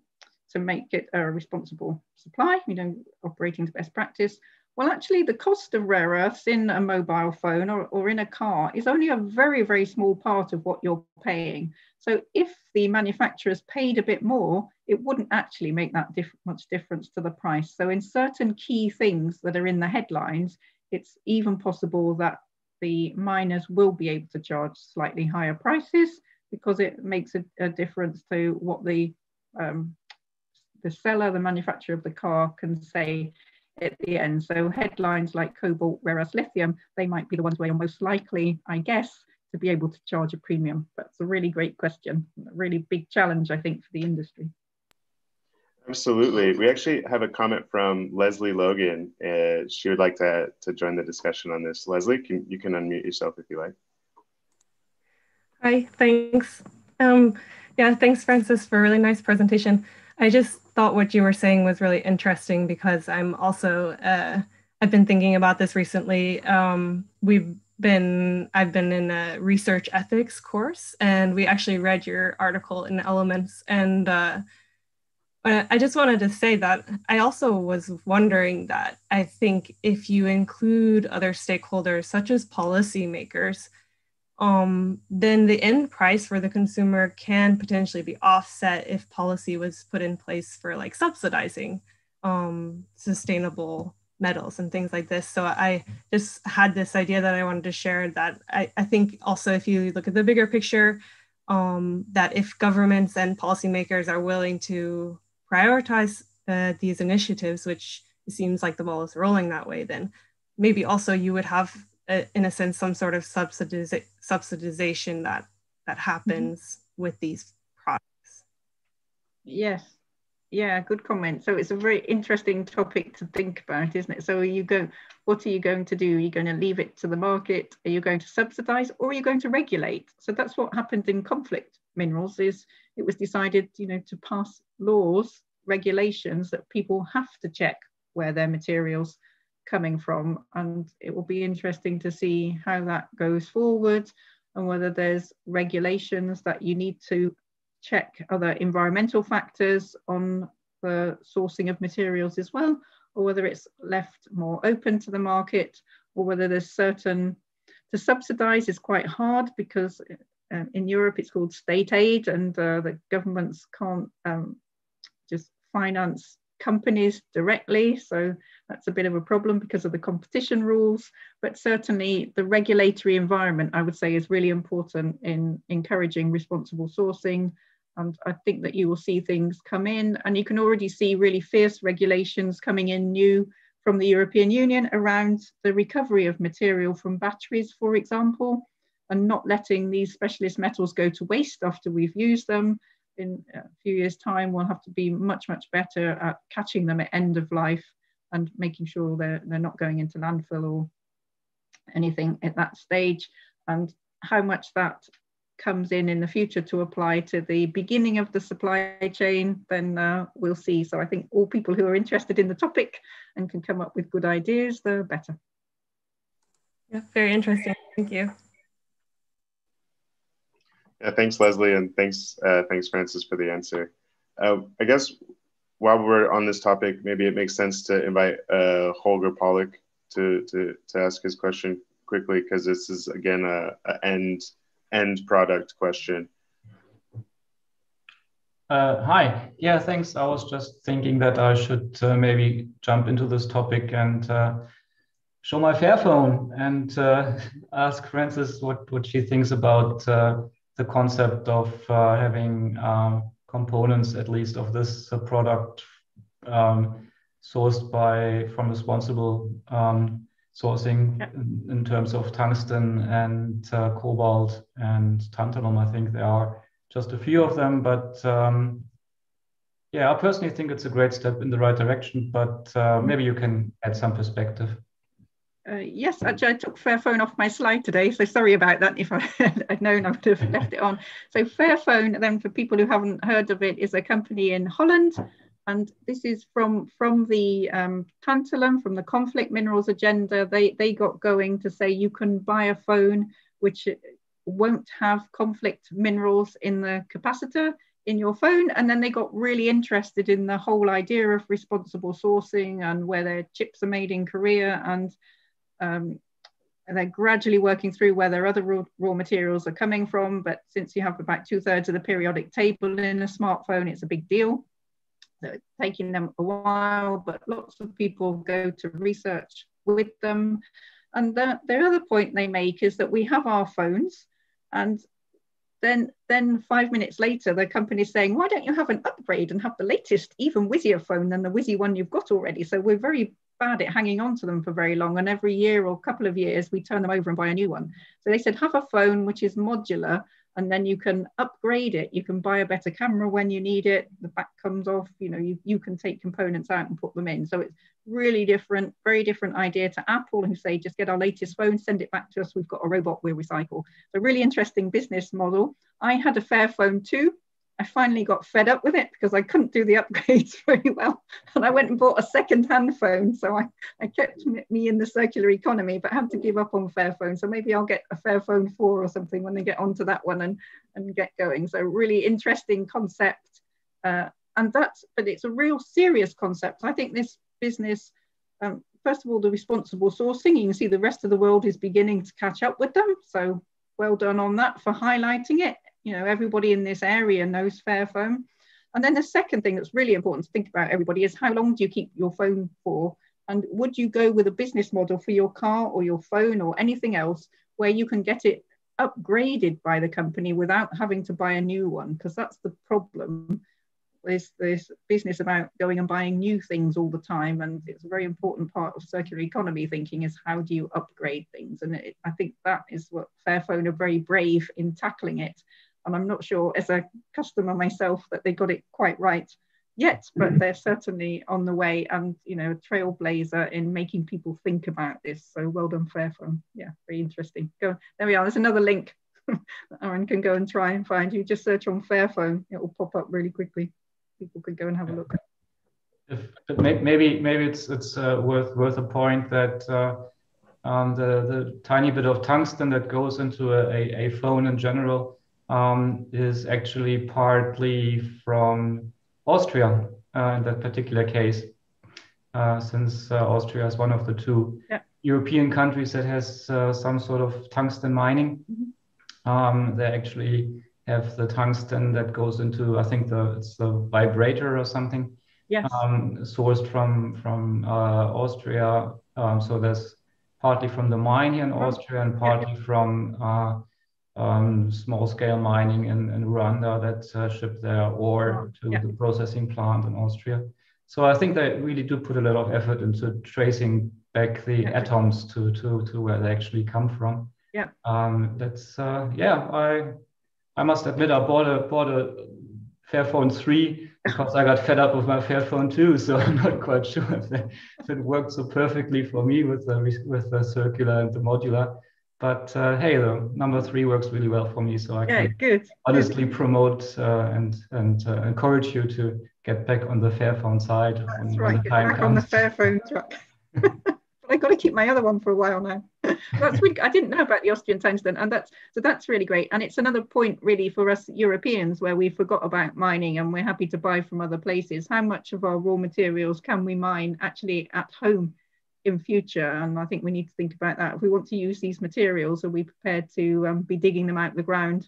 to make it a responsible supply, you know, operating to best practice. Well, actually, the cost of rare earths in a mobile phone or, or in a car is only a very, very small part of what you're paying. So if the manufacturers paid a bit more, it wouldn't actually make that diff much difference to the price. So in certain key things that are in the headlines, it's even possible that the miners will be able to charge slightly higher prices because it makes a, a difference to what the um, the seller, the manufacturer of the car can say at the end. So headlines like cobalt, rare earth lithium, they might be the ones where you're most likely, I guess, to be able to charge a premium. That's a really great question, a really big challenge, I think, for the industry. Absolutely. We actually have a comment from Leslie Logan. Uh, she would like to, to join the discussion on this. Leslie, can, you can unmute yourself if you like. Hi, thanks. Um, yeah, thanks, Frances, for a really nice presentation. I just thought what you were saying was really interesting because I'm also, uh, I've been thinking about this recently. Um, we've been, I've been in a research ethics course and we actually read your article in Elements and uh, I just wanted to say that I also was wondering that I think if you include other stakeholders such as policymakers, um, then the end price for the consumer can potentially be offset if policy was put in place for like subsidizing um, sustainable metals and things like this. So I just had this idea that I wanted to share that I, I think also if you look at the bigger picture, um, that if governments and policymakers are willing to prioritize uh, these initiatives, which seems like the ball is rolling that way, then maybe also you would have in a sense some sort of subsidiz- subsidization that that happens mm-hmm. with these products. Yes. Yeah good comment. So it's a very interesting topic to think about isn't it? So you go what are you going to do? Are you going to leave it to the market? Are you going to subsidize or are you going to regulate? So that's what happened in conflict minerals is it was decided you know to pass laws regulations that people have to check where their materials coming from. And it will be interesting to see how that goes forward and whether there's regulations that you need to check other environmental factors on the sourcing of materials as well, or whether it's left more open to the market, or whether there's certain, to subsidize is quite hard because uh, in Europe it's called state aid and uh, the governments can't um, just finance companies directly. So that's a bit of a problem because of the competition rules. But certainly the regulatory environment, I would say, is really important in encouraging responsible sourcing. And I think that you will see things come in, and you can already see really fierce regulations coming in new from the European Union around the recovery of material from batteries, for example, and not letting these specialist metals go to waste after we've used them in a few years time we'll have to be much much better at catching them at end of life and making sure they're, they're not going into landfill or anything at that stage. And how much that comes in in the future to apply to the beginning of the supply chain then uh, we'll see. So i think all people who are interested in the topic and can come up with good ideas the better. Yeah very interesting. Thank you yeah, thanks, Leslie, and thanks, uh, thanks, Frances, for the answer. Uh, I guess while we're on this topic, maybe it makes sense to invite uh, Holger Pollock to, to, to ask his question quickly, because this is, again, a, a, end, end product question. Uh, hi. Yeah, thanks. I was just thinking that I should uh, maybe jump into this topic and uh, show my Fairphone and ask Frances what, what she thinks about the concept of uh, having um, components, at least of this uh, product, um, sourced by from responsible um, sourcing in, in, terms of tungsten and uh, cobalt and tantalum. I think there are just a few of them, but um, yeah, I personally think it's a great step in the right direction. But uh, maybe you can add some perspective. Uh, yes, actually, I took Fairphone off my slide today, so sorry about that. If I had known, I would have left it on. So Fairphone, then for people who haven't heard of it, is a company in Holland, and this is from from the um, tantalum, from the conflict minerals agenda. They they got going to say you can buy a phone which won't have conflict minerals in the capacitor in your phone, and then they got really interested in the whole idea of responsible sourcing and where their chips are made in Korea and um, and they're gradually working through where their other raw, raw materials are coming from. But since you have about two thirds of the periodic table in a smartphone, it's a big deal. So it's taking them a while, but lots of people go to research with them. And the, the other point they make is that we have our phones and then then five minutes later the company's saying why don't you have an upgrade and have the latest even whizzier phone than the whizzy one you've got already so we're very bad at hanging on to them for very long. And every year or couple of years, we turn them over and buy a new one. So they said, have a phone which is modular and then you can upgrade it. You can buy a better camera when you need it. The back comes off, you know, you, you can take components out and put them in. So it's really different, very different idea to Apple who say, just get our latest phone, send it back to us. We've got a robot we'll recycle. So really interesting business model. I had a Fairphone too. I finally got fed up with it because I couldn't do the upgrades very well. And I went and bought a second hand phone. So I, I kept me in the circular economy, but had to give up on Fairphone. So maybe I'll get a Fairphone 4 or something when they get onto that one and, and get going. So really interesting concept. Uh, and that's, but it's a real serious concept. I think this business, um, first of all, the responsible sourcing, you can see the rest of the world is beginning to catch up with them. So well done on that for highlighting it you know, everybody in this area knows Fairphone. And then the second thing that's really important to think about everybody is how long do you keep your phone for? And would you go with a business model for your car or your phone or anything else where you can get it upgraded by the company without having to buy a new one? Because that's the problem this this business about going and buying new things all the time and it's a very important part of circular economy thinking is how do you upgrade things and it, i think that is what fairphone are very brave in tackling it and I'm not sure as a customer myself that they got it quite right yet, but mm-hmm. they're certainly on the way and you know a trailblazer in making people think about this. So well done, Fairphone. Yeah, very interesting. Go there we are. There's another link. Aaron can go and try and find you. Just search on Fairphone. It will pop up really quickly. People can go and have a look. If, but maybe maybe it's it's uh, worth worth a point that uh, um, the the tiny bit of tungsten that goes into a, a, a phone in general um, is actually partly from Austria uh, in that particular case, uh, since uh, Austria is one of the two yeah. European countries that has uh, some sort of tungsten mining. Mm-hmm. Um, they actually have the tungsten that goes into, I think the it's the vibrator or something. Yes. Um, sourced from from uh, Austria. Um, so there's partly from the mine here in. Austria and partly yeah. from uh, um, small scale mining in, in Rwanda that's uh, shipped there or to yeah. the processing plant in Austria. So I think they really do put a lot of effort into tracing back the yeah. atoms to, to, to where they actually come from. Yeah. Um, that's, uh, yeah, I, I must admit I bought a, bought a Fairphone 3 because I got fed up with my Fairphone 2. So I'm not quite sure if, that, if it worked so perfectly for me with the, with the circular and the modular. But uh, hey, the number three works really well for me, so I yeah, can good. honestly good. promote uh, and and uh, encourage you to get back on the Fairphone side. That's when, right, when get back comes. on the Fairphone track. but I got to keep my other one for a while now. that's really, I didn't know about the Austrian tungsten, and that's so that's really great. And it's another point really for us Europeans where we forgot about mining, and we're happy to buy from other places. How much of our raw materials can we mine actually at home in future. And I think we need to think about that. If we want to use these materials, are we prepared to um, be digging them out of the ground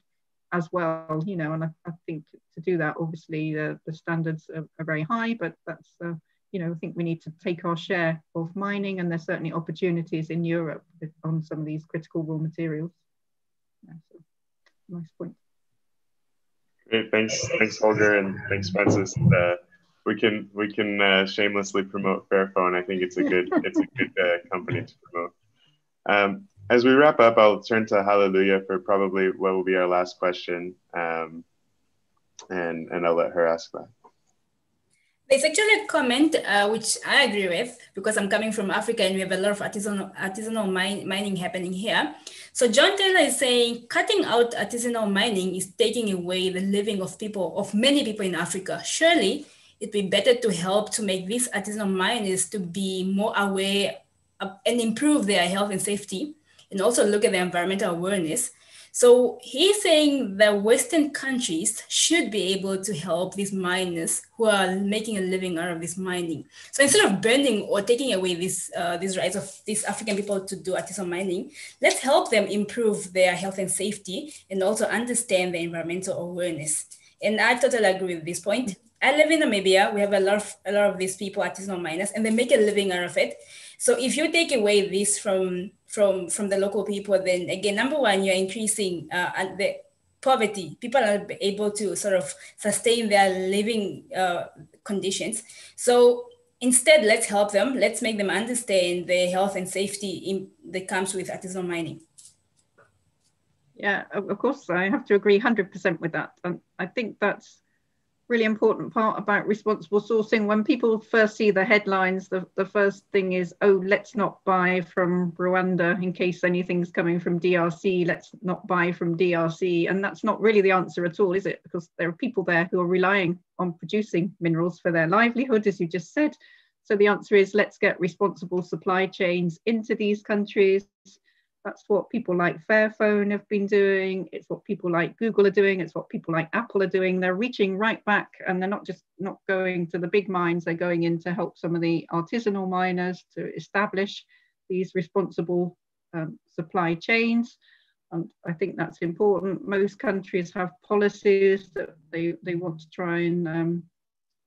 as well? You know, and I, I think to do that, obviously the, the standards are, are, very high, but that's, uh, you know, I think we need to take our share of mining and there's certainly opportunities in Europe on some of these critical raw materials. Yeah, so, nice point. Great, thanks, thanks Holger, and thanks Frances. Uh, we can we can uh, shamelessly promote Fairphone. I think it's a good it's a good uh, company to promote. Um, as we wrap up, I'll turn to Halleluya for probably what will be our last question, um, and and I'll let her ask that. There's actually a comment uh, which I agree with because I'm coming from Africa and we have a lot of artisanal, artisanal mine, mining happening here. So John Taylor is saying cutting out artisanal mining is taking away the living of people, of many people in Africa. Surely it'd be better to help to make these artisanal miners to be more aware of, and improve their health and safety and also look at their environmental awareness. So he's saying that western countries should be able to help these miners who are making a living out of this mining. So instead of burning or taking away this uh, these rights of these african people to do artisanal mining let's help them improve their health and safety and also understand the environmental awareness. And i totally agree with this point I live in Namibia. We have a lot of a lot of these people, artisanal miners, and they make a living out of it. So if you take away this from from from the local people, then again, number one, you're increasing uh, the poverty. People are able to sort of sustain their living uh, conditions. So instead, let's help them. Let's make them understand the health and safety in, that comes with artisanal mining. Yeah, of course, I have to agree 100% with that. And I think that's really important part about responsible sourcing. When people first see the headlines, the, the first thing is, oh, let's not buy from Rwanda in case anything's coming from DRC. Let's not buy from DRC. And that's not really the answer at all, is it? Because there are people there who are relying on producing minerals for their livelihood, as you just said. So the answer is let's get responsible supply chains into these countries that's what people like Fairphone have been doing. It's what people like Google are doing. It's what people like Apple are doing. They're reaching right back and they're not just not going to the big mines, they're going in to help some of the artisanal miners to establish these responsible um, supply chains. And I think that's important. Most countries have policies that they, they want to try and um,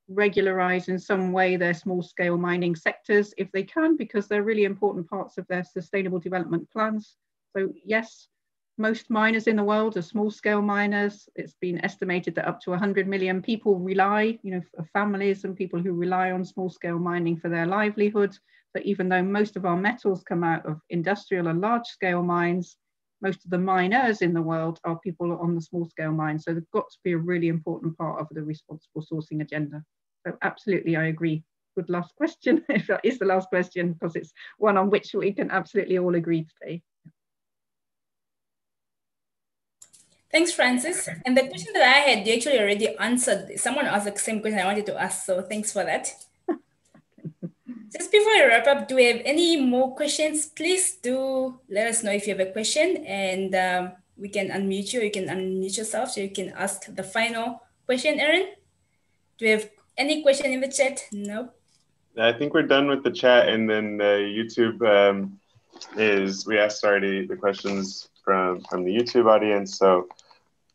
regularize in some way their small scale mining sectors if they can, because they're really important parts of their sustainable development plans. So yes, most miners in the world are small scale miners. It's been estimated that up to 100 million people rely, you know, families and people who rely on small scale mining for their livelihood. But even though most of our metals come out of industrial and large scale mines, most of the miners in the world are people on the small scale mines. So they've got to be a really important part of the responsible sourcing agenda. So absolutely, I agree. Good last question, if that is the last question, because it's one on which we can absolutely all agree today. Thanks, Frances. And the question that I had, you actually already answered. Someone asked the same question I wanted to ask, so thanks for that. Just before I wrap up, do we have any more questions? Please do let us know if you have a question and um, we can unmute you. You can unmute yourself so you can ask the final question, Aaron. Do we have any question in the chat? No. I think we're done with the chat, and then YouTube um, is. We asked already the questions from from the YouTube audience. So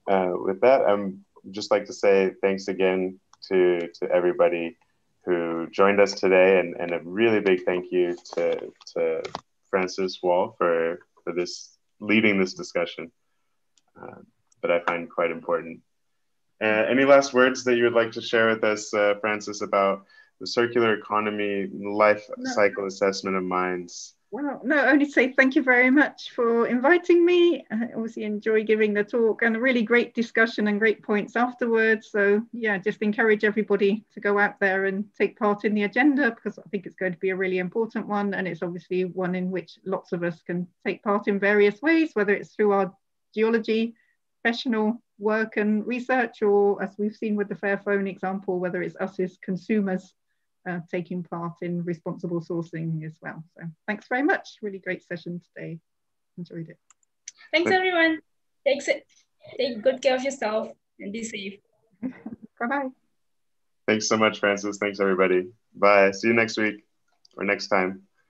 uh, with that, I'm just like to say thanks again to to everybody who joined us today, and, and a really big thank you to to Frances Wall for for this leading this discussion uh, that I find quite important. Uh, any last words that you would like to share with us, uh, Frances, about the circular economy life no. cycle assessment of mines? Well, no, only say thank you very much for inviting me. I obviously enjoy giving the talk and a really great discussion and great points afterwards. So yeah, just encourage everybody to go out there and take part in the agenda because I think it's going to be a really important one. And it's obviously one in which lots of us can take part in various ways, whether it's through our geology, professional work and research, or as we've seen with the Fairphone example, whether it's us as consumers uh, taking part in responsible sourcing as well. So thanks very much. Really great session today. Enjoyed it. Thanks everyone. Take, take good care of yourself and be safe. Bye-bye. Thanks so much, Frances. Thanks everybody. Bye. See you next week or next time.